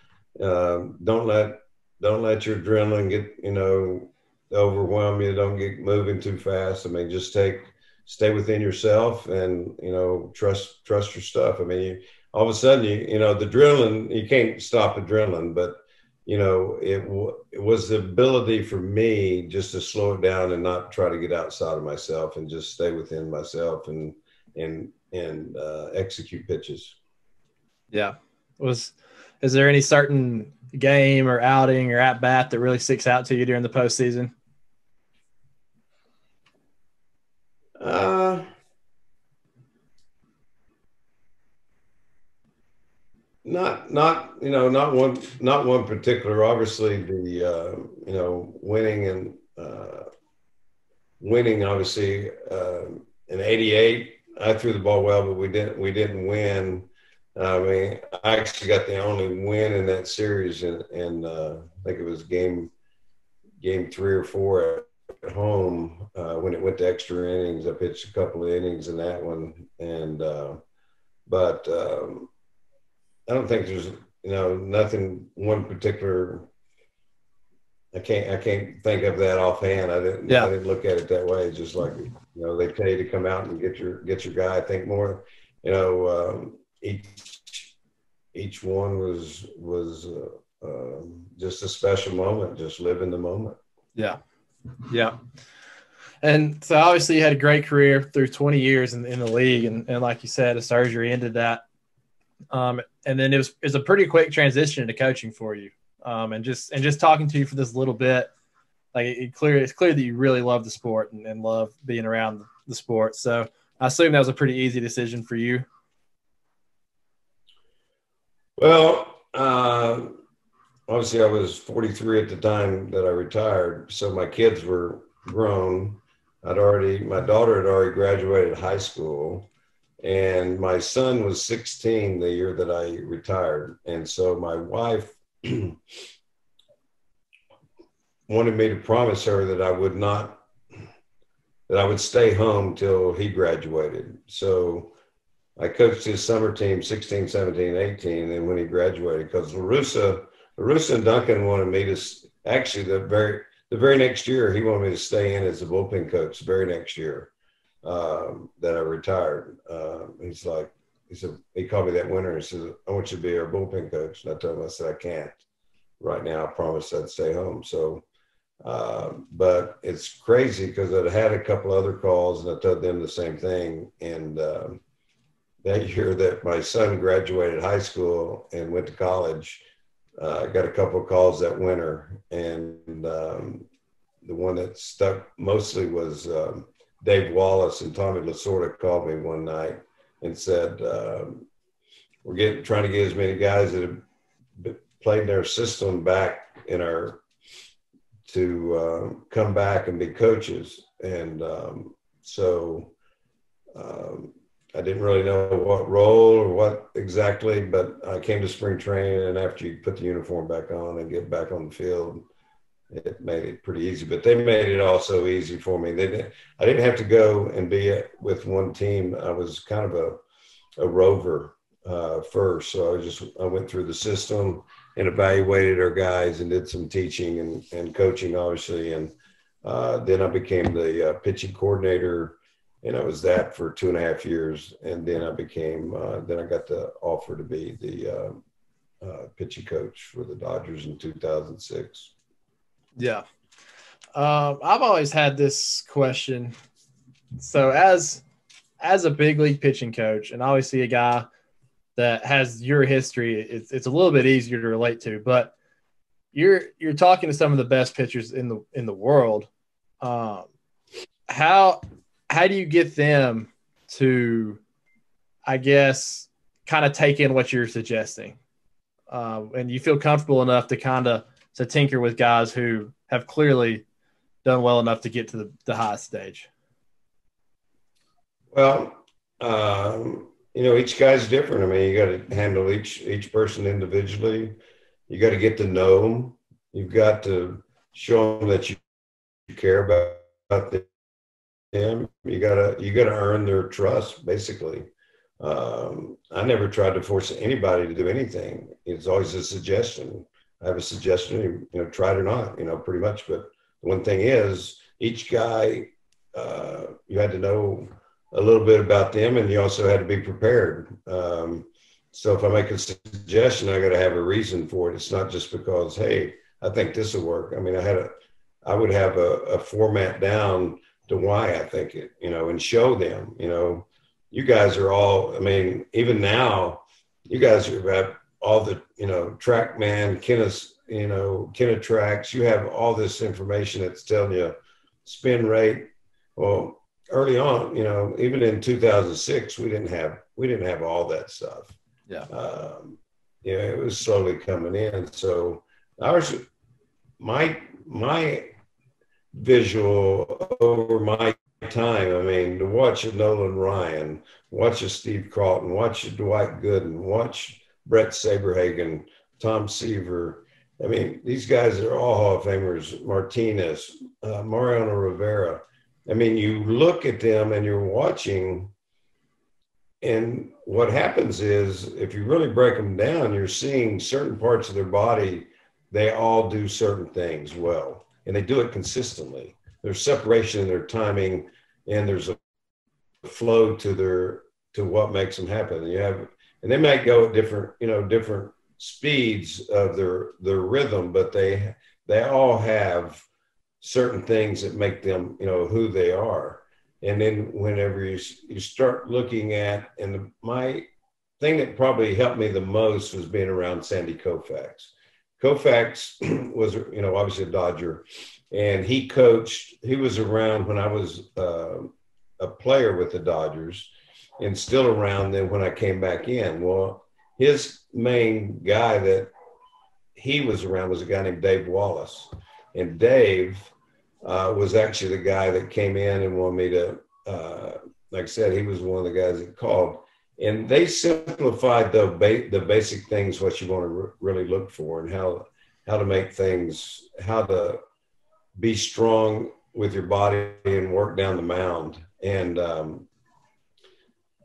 Uh, don't let don't let your adrenaline get you know overwhelm you. Don't get moving too fast. I mean, just take stay within yourself and you know trust trust your stuff. I mean, you, all of a sudden you you know the adrenaline you can't stop adrenaline, but you know, it, w- it was the ability for me just to slow it down and not try to get outside of myself and just stay within myself and and and uh, execute pitches. Yeah, was is there any certain game or outing or at bat that really sticks out to you during the postseason? Uh, Not, not you know, not one, not one particular. Obviously, the uh, you know, winning and uh, winning. Obviously, uh, in '88, I threw the ball well, but we didn't. We didn't win. I mean, I actually got the only win in that series, and, and uh, I think it was game game three or four at home uh, when it went to extra innings. I pitched a couple of innings in that one, and uh, but um, I don't think there's you know nothing one particular. I can't I can't think of that offhand. I didn't yeah. I didn't look at it that way. It's just like you know they tell you to come out and get your get your guy. I think more you know um, each each one was was uh, uh, just a special moment. Just live in the moment. Yeah, yeah. And so obviously you had a great career through 20 years in, in the league, and, and like you said, a surgery ended that. Um, and then it was, it was a pretty quick transition into coaching for you. Um, and just and just talking to you for this little bit, like it, clear it's clear that you really love the sport and, and love being around the sport. So I assume that was a pretty easy decision for you. Well, uh, obviously I was 43 at the time that I retired, so my kids were grown. I'd already my daughter had already graduated high school and my son was 16 the year that I retired. And so my wife wanted me to promise her that I would not, that I would stay home till he graduated. So I coached his summer team 16, 17, 18. And when he graduated, because La Russa, LaRusa and Duncan wanted me to actually the very, the very next year, he wanted me to stay in as a bullpen coach the very next year um, that I retired. Uh, he's like, he said, he called me that winter and said, I want you to be our bullpen coach. And I told him, I said, I can't right now. I promised I'd stay home. So Uh, but it's crazy because I'd had a couple other calls and I told them the same thing. And um, that year that my son graduated high school and went to college, uh, I got a couple of calls that winter. And um, the one that stuck mostly was um, Dave Wallace and Tommy Lasorda called me one night and said, um, "We're getting trying to get as many guys that have played in our system back in our to uh, come back and be coaches." And um, so um, I didn't really know what role or what exactly, but I came to spring training, and after you put the uniform back on and get back on the field it made it pretty easy. But they made it also easy for me. They didn't, I didn't have to go and be with one team. I was kind of a, a rover uh, first, so I just I went through the system and evaluated our guys and did some teaching and, and coaching, obviously, and uh, then I became the uh, pitching coordinator. And I was that for two and a half years, and then I became. Uh, then I got the offer to be the uh, uh, pitching coach for the Dodgers in 2006. Yeah. Um, I've always had this question. So as as a big league pitching coach, and obviously a guy that has your history, it's it's a little bit easier to relate to. But you're you're talking to some of the best pitchers in the in the world. Um, how how do you get them to, I guess, kind of take in what you're suggesting, um, and you feel comfortable enough to kind of to tinker with guys who have clearly done well enough to get to the, the highest stage? Well, um, you know, each guy's different. I mean, you got to handle each each person individually. You got to get to know them. You've got to show them that you care about, about them. You gotta you gotta earn their trust, basically. Um, I never tried to force anybody to do anything. It's always a suggestion. I have a suggestion, you know, try it or not, you know, pretty much. But one thing is, each guy, uh, you had to know a little bit about them, and you also had to be prepared. Um, so if I make a suggestion, I got to have a reason for it. It's not just because, hey, I think this will work. I mean, I had a, I would have a, a format down to why I think it, you know, and show them, you know, you guys are all, I mean, even now, you guys have all the you know TrackMan, Kinnes, you know Kenneth KinaTrax. You have all this information that's telling you spin rate. Well, early on, you know, even in 2006, we didn't have we didn't have all that stuff. Yeah. Um, you know, it was slowly coming in. So ours, my my visual over my time. I mean, to watch a Nolan Ryan, watch a Steve Carlton, watch a Dwight Gooden, watch Bret Saberhagen, Tom Seaver. I mean, these guys are all Hall of Famers. Martinez, uh, Mariano Rivera. I mean, you look at them and you're watching, and what happens is if you really break them down, you're seeing certain parts of their body. They all do certain things well, and they do it consistently. There's separation in their timing, and there's a flow to their to what makes them happen. And you have and they might go at different, you know, different speeds of their their rhythm, but they they all have certain things that make them, you know, who they are. And then whenever you you start looking at, and my thing that probably helped me the most was being around Sandy Koufax. Koufax was, you know, obviously a Dodger, and he coached. He was around when I was uh, a player with the Dodgers, and still around then when I came back in. Well, his main guy that he was around was a guy named Dave Wallace. And Dave uh, was actually the guy that came in and wanted me to, uh, like I said, he was one of the guys that called. And they simplified the, ba- the basic things, what you want to re- really look for and how, how to make things, how to be strong with your body and work down the mound. And um,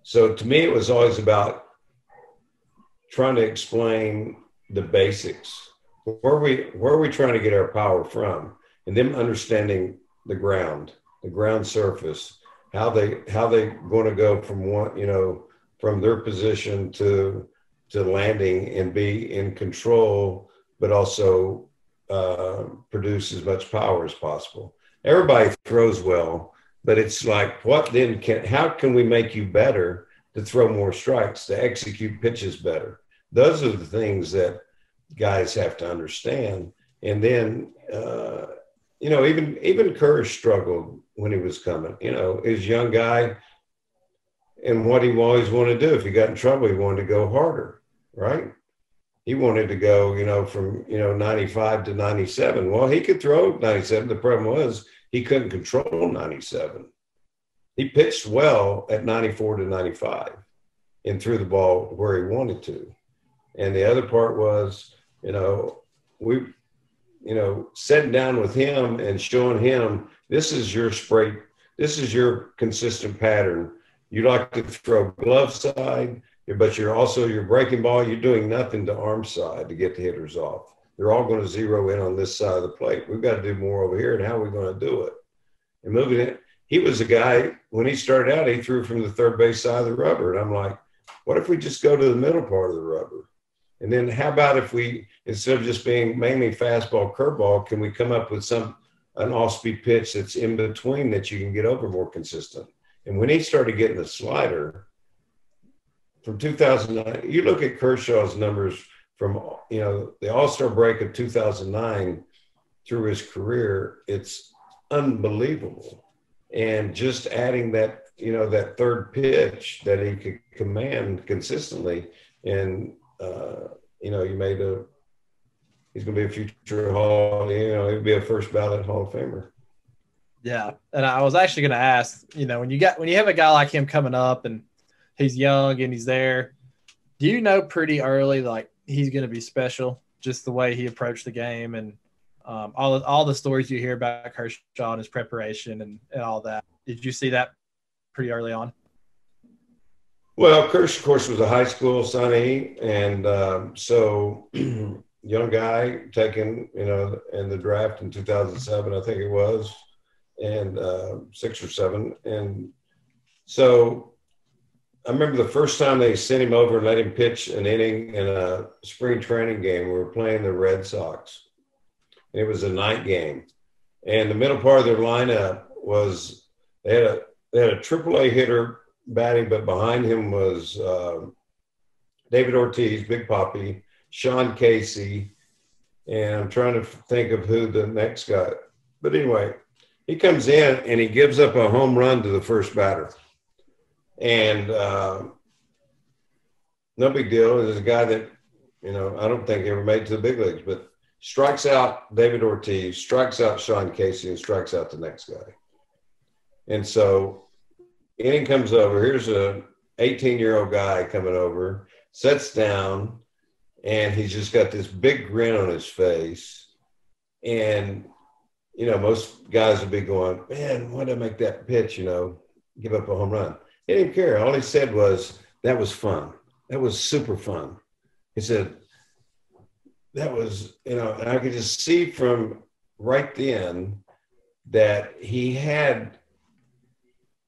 so to me, it was always about trying to explain the basics. Where we where are we trying to get our power from? And them understanding the ground, the ground surface, how they how they going to go from one, you know, from their position to to landing and be in control, but also uh, produce as much power as possible. Everybody throws well, but it's like, what then can, how can we make you better to throw more strikes, to execute pitches better? Those are the things that guys have to understand. And then, uh, you know, even even Kerr struggled when he was coming. You know, his young guy, and what he always wanted to do if he got in trouble, he wanted to go harder, right? He wanted to go, you know, from you know 95 to 97. Well, he could throw 97. The problem was he couldn't control 97. He pitched well at 94 to 95 and threw the ball where he wanted to. And the other part was, you know, we you know, sitting down with him and showing him this is your spray, this is your consistent pattern. You like to throw glove side, but you're also your breaking ball. You're doing nothing to arm side to get the hitters off. They're all going to zero in on this side of the plate. We've got to do more over here, and how are we going to do it? And moving it, he was a guy when he started out. He threw from the third base side of the rubber, and I'm like, what if we just go to the middle part of the rubber? And then how about if we, instead of just being mainly fastball, curveball, can we come up with some an off-speed pitch that's in between that you can get over more consistent? And when he started getting the slider from 2009, you look at Kershaw's numbers from you know the All Star break of 2009 through his career, it's unbelievable. And just adding that you know that third pitch that he could command consistently and uh, you know, you made a, he's going to be a future Hall, you know, he'll be a first ballot Hall of Famer. Yeah. And I was actually going to ask, you know, when you got, when you have a guy like him coming up and he's young and he's there, do you know pretty early, like he's going to be special, just the way he approached the game and um, all, all the stories you hear about Kershaw and his preparation and, and all that. Did you see that pretty early on? Well, Kersh, of course, was a high school sonny, and um, so young guy taken, you know, in the draft in 2007, I think it was, and uh, six or seven, and so I remember the first time they sent him over and let him pitch an inning in a spring training game. We were playing the Red Sox. It was a night game, and the middle part of their lineup was they had a they had a AAA hitter batting, but behind him was uh, David Ortiz, Big Papi, Sean Casey, and I'm trying to think of who the next guy. But anyway, he comes in and he gives up a home run to the first batter, and uh, no big deal. There's a guy that you know I don't think ever made to the big leagues, but strikes out David Ortiz, strikes out Sean Casey, and strikes out the next guy. And so inning comes over. Here's a 18 year old guy coming over, sits down, and he's just got this big grin on his face. And, you know, most guys would be going, man, why did I make that pitch? You know, give up a home run. He didn't care. All he said was, that was fun. That was super fun. He said, that was, you know, and I could just see from right then that he had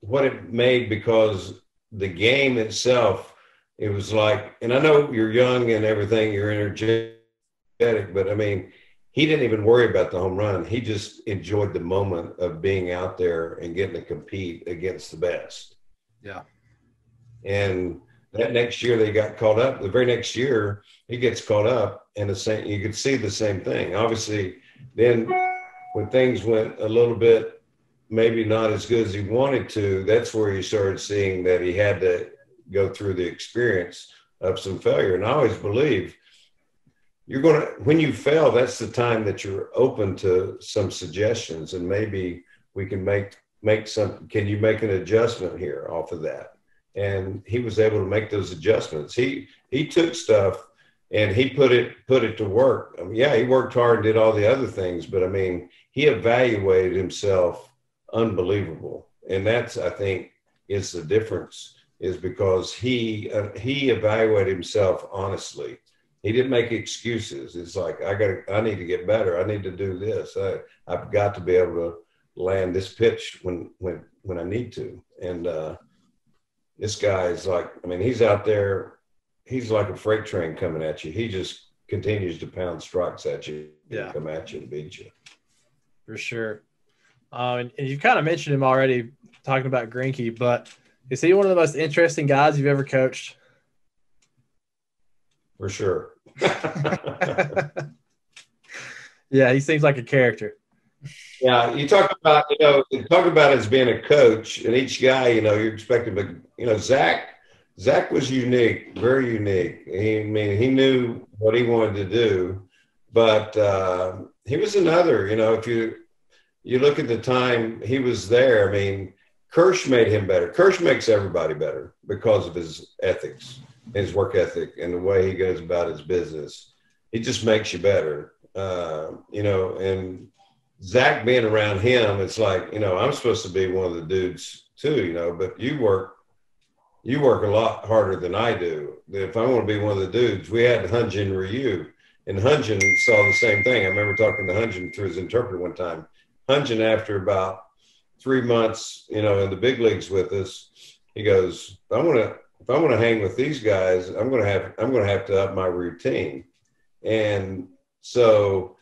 what it made because the game itself, it was like, and I know you're young and everything, you're energetic, but I mean, he didn't even worry about the home run. He just enjoyed the moment of being out there and getting to compete against the best. Yeah. And that next year they got caught up. The very next year he gets caught up, and the same you could see the same thing. Obviously, then when things went a little bit maybe not as good as he wanted to, that's where he started seeing that he had to go through the experience of some failure. And I always believe you're going to, when you fail, that's the time that you're open to some suggestions and maybe we can make, make some, can you make an adjustment here off of that? And he was able to make those adjustments. He, he took stuff and he put it, put it to work. I mean, yeah, he worked hard and did all the other things, but I mean, he evaluated himself unbelievable. And that's, I think, is the difference is because he uh, he evaluated himself honestly. He didn't make excuses. It's like I got I need to get better. I need to do this. I I've got to be able to land this pitch when when when I need to. And uh, this guy is like I mean he's out there. He's like a freight train coming at you. He just continues to pound strikes at you, Yeah. come at you and beat you. for sure. Um, and, and you've kind of mentioned him already, talking about Greinke, but is he one of the most interesting guys you've ever coached? For sure. yeah, he seems like a character. Yeah, you talk about you know talk about as being a coach, and each guy you know you're expecting, but you know Zack Zack was unique, very unique. He, I mean, he knew what he wanted to do, but uh, he was another. You know, if you you look at the time he was there, I mean, Kersh made him better. Kersh makes everybody better because of his ethics, his work ethic, and the way he goes about his business. He just makes you better. Uh, you know, and Zack being around him, it's like, you know, I'm supposed to be one of the dudes too, you know, but you work, you work a lot harder than I do. If I want to be one of the dudes, we had Hyun-jin Ryu and Hyun-jin saw the same thing. I remember talking to Hyun-jin through his interpreter one time. Hyun-jin, after about three months, you know, in the big leagues with us, he goes, I want to, if I want to hang with these guys, I'm going to have, I'm going to have to up my routine. And so,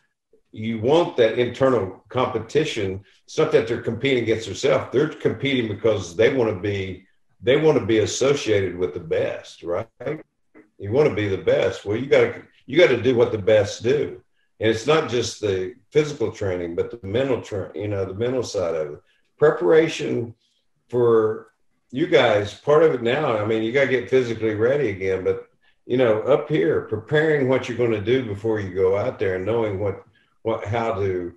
you want that internal competition. It's not that they're competing against themselves. They're competing because they want to be they want to be associated with the best, right? You want to be the best. Well, you got to you got to do what the best do, and it's not just the physical training, but the mental train. You know, the mental side of it. Preparation for you guys. Part of it now. I mean, you got to get physically ready again, but you know, up here, preparing what you're going to do before you go out there and knowing what what how to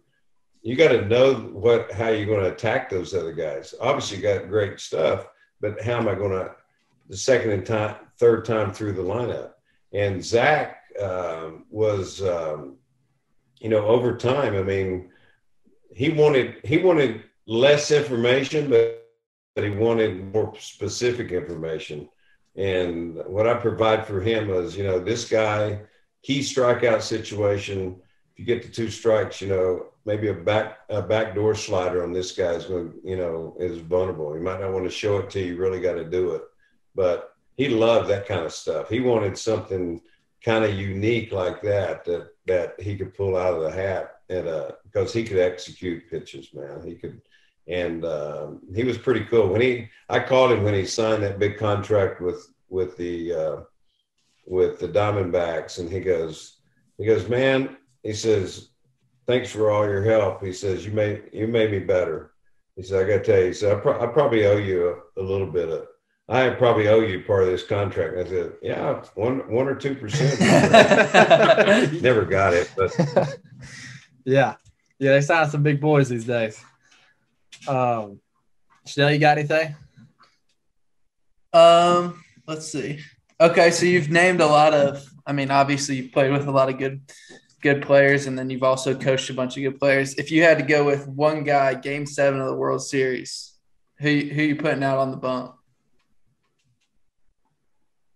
you got to know what how you're going to attack those other guys. Obviously, you got great stuff, but how am I going to the second and time, third time through the lineup? And Zack um, was, um, you know, over time. I mean, he wanted he wanted less information, but but he wanted more specific information. And what I provide for him was, you know, this guy key strikeout situation if you get the two strikes, you know, maybe a back a backdoor slider on this guy's going, you know, is vulnerable. You might not want to show it to you. You really got to do it. But he loved that kind of stuff. He wanted something kind of unique like that that that he could pull out of the hat and uh because he could execute pitches, man. He could and um, he was pretty cool when he I called him when he signed that big contract with with the uh, with the Diamondbacks and he goes he goes man he says, "Thanks for all your help." He says, "You made you made me better." He said, "I got to tell you, so I, pro- I probably owe you a, a, little bit of. I probably owe you part of this contract." I said, "Yeah, one one or two percent." Never got it, but yeah, yeah, they sign some big boys these days. Um, Schnell, you got anything? Um, let's see. Okay, so you've named a lot of. I mean, obviously, you've played with a lot of good good players, and then you've also coached a bunch of good players. If you had to go with one guy, Game Seven of the World Series, who who you putting out on the bump?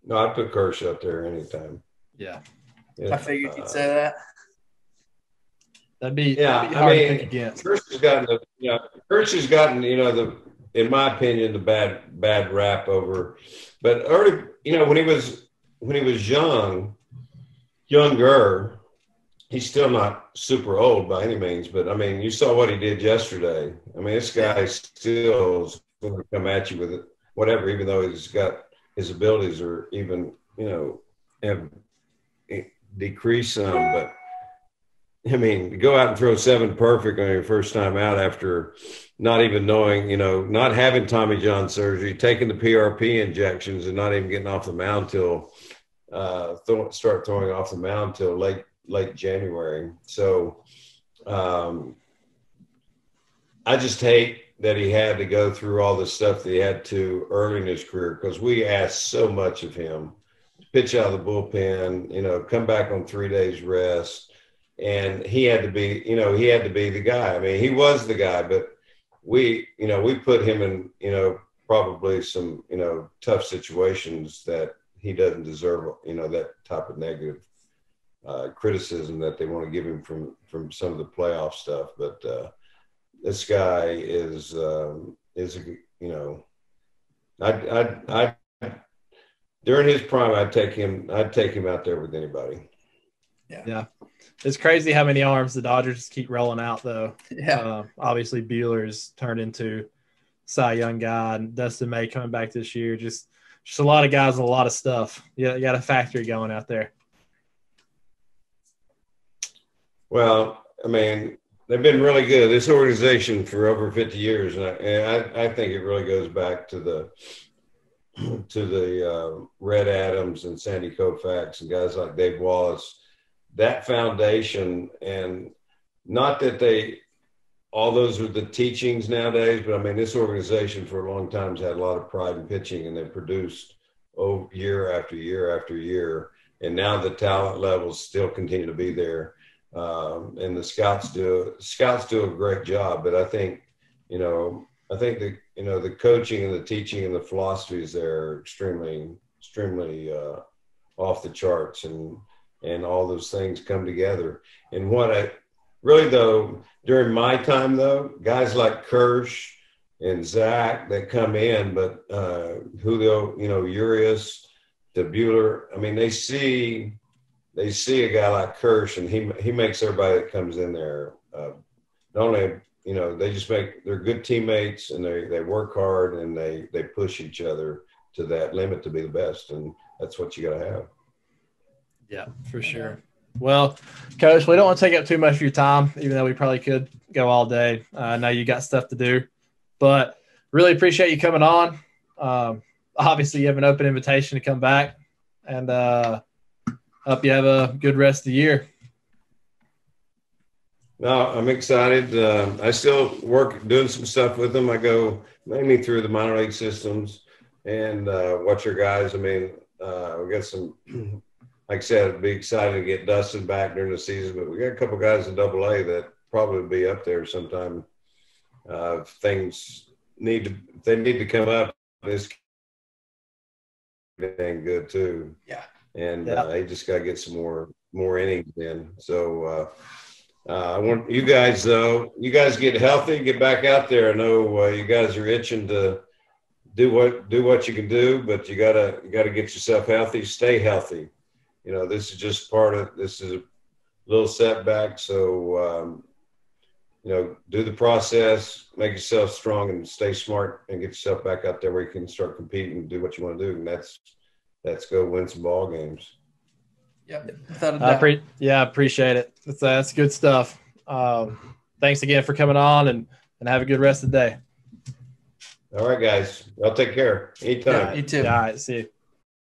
No, I put Kersh up there anytime. Yeah, yeah. I figured you'd say that. That'd be yeah. That'd be I mean, against. Kersh has gotten the you know has gotten you know the in my opinion the bad bad rap over, but early you know when he was when he was young, younger, he's still not super old by any means, but I mean, you saw what he did yesterday. I mean, this guy still is going to come at you with it, whatever, even though he's got his abilities are even, you know, have eh, decreased some. But I mean, go out and throw seven perfect on your first time out after not even knowing, you know, not having Tommy John surgery, taking the PRP injections, and not even getting off the mound till uh, th- start throwing off the mound till late late January. So um, I just hate that he had to go through all the stuff that he had to early in his career because we asked so much of him. Pitch out of the bullpen, you know, come back on three days rest. And he had to be, you know, he had to be the guy. I mean, he was the guy, but we, you know, we put him in, you know, probably some, you know, tough situations that he doesn't deserve, you know, that type of negative uh, criticism that they want to give him from from some of the playoff stuff. But uh, this guy is um, is a, you know, I I I during his prime, I'd take him I'd take him out there with anybody. Yeah. Yeah. It's crazy how many arms the Dodgers just keep rolling out, though. Yeah. Uh, obviously, Buehler's turned into Cy Young guy, and Dustin May coming back this year. Just, just a lot of guys and a lot of stuff. Yeah, you got a factory going out there. Well, I mean, they've been really good. This organization for over 50 years, and I, and I, I think it really goes back to the to the uh, Red Adams and Sandy Koufax and guys like Dave Wallace. That foundation, and not that they all those are the teachings nowadays, but I mean, this organization for a long time has had a lot of pride in pitching, and they produced year after year after year. And now the talent levels still continue to be there um, and the scouts do scouts do a great job. But I think you know I think the you know the coaching and the teaching and the philosophies there are extremely extremely uh, off the charts, and and all those things come together. And what I really though during my time though, guys like Kersh and Zack that come in, but uh, Julio, you know, Urias, DeBueller, I mean, they see they see a guy like Kirsch, and he he makes everybody that comes in there uh, not only you know they just make they're good teammates and they they work hard and they they push each other to that limit to be the best, and that's what you got to have. Yeah, for sure. Well, Coach, we don't want to take up too much of your time, even though we probably could go all day. Uh, I know you got stuff to do, but really appreciate you coming on. Um, obviously, you have an open invitation to come back, and uh, hope you have a good rest of the year. No, I'm excited. Uh, I still work doing some stuff with them. I go mainly through the minor league systems and uh, watch your guys. I mean, uh, we got some, like I said, I'd be excited to get Dustin back during the season, but we got a couple guys in Double A that probably be up there sometime. Uh, if things need to, they need to come up. This ain't good too. Yeah. And Yeah. uh, they just got to get some more more innings in. So. Uh, uh, I want you guys though. You guys get healthy, get back out there. I know uh, you guys are itching to do what do what you can do, but you gotta you gotta get yourself healthy. Stay healthy. You know this is just part of this is a little setback. So um, you know do the process, make yourself strong, and stay smart, and get yourself back out there where you can start competing and do what you want to do. And that's that's go win some ball games. Yep. Without a I doubt. pre- yeah, I appreciate it. That's, uh, that's good stuff. Um, thanks again for coming on and, and have a good rest of the day. All right, guys. I'll take care. Anytime. you too. Yeah, all right, see you.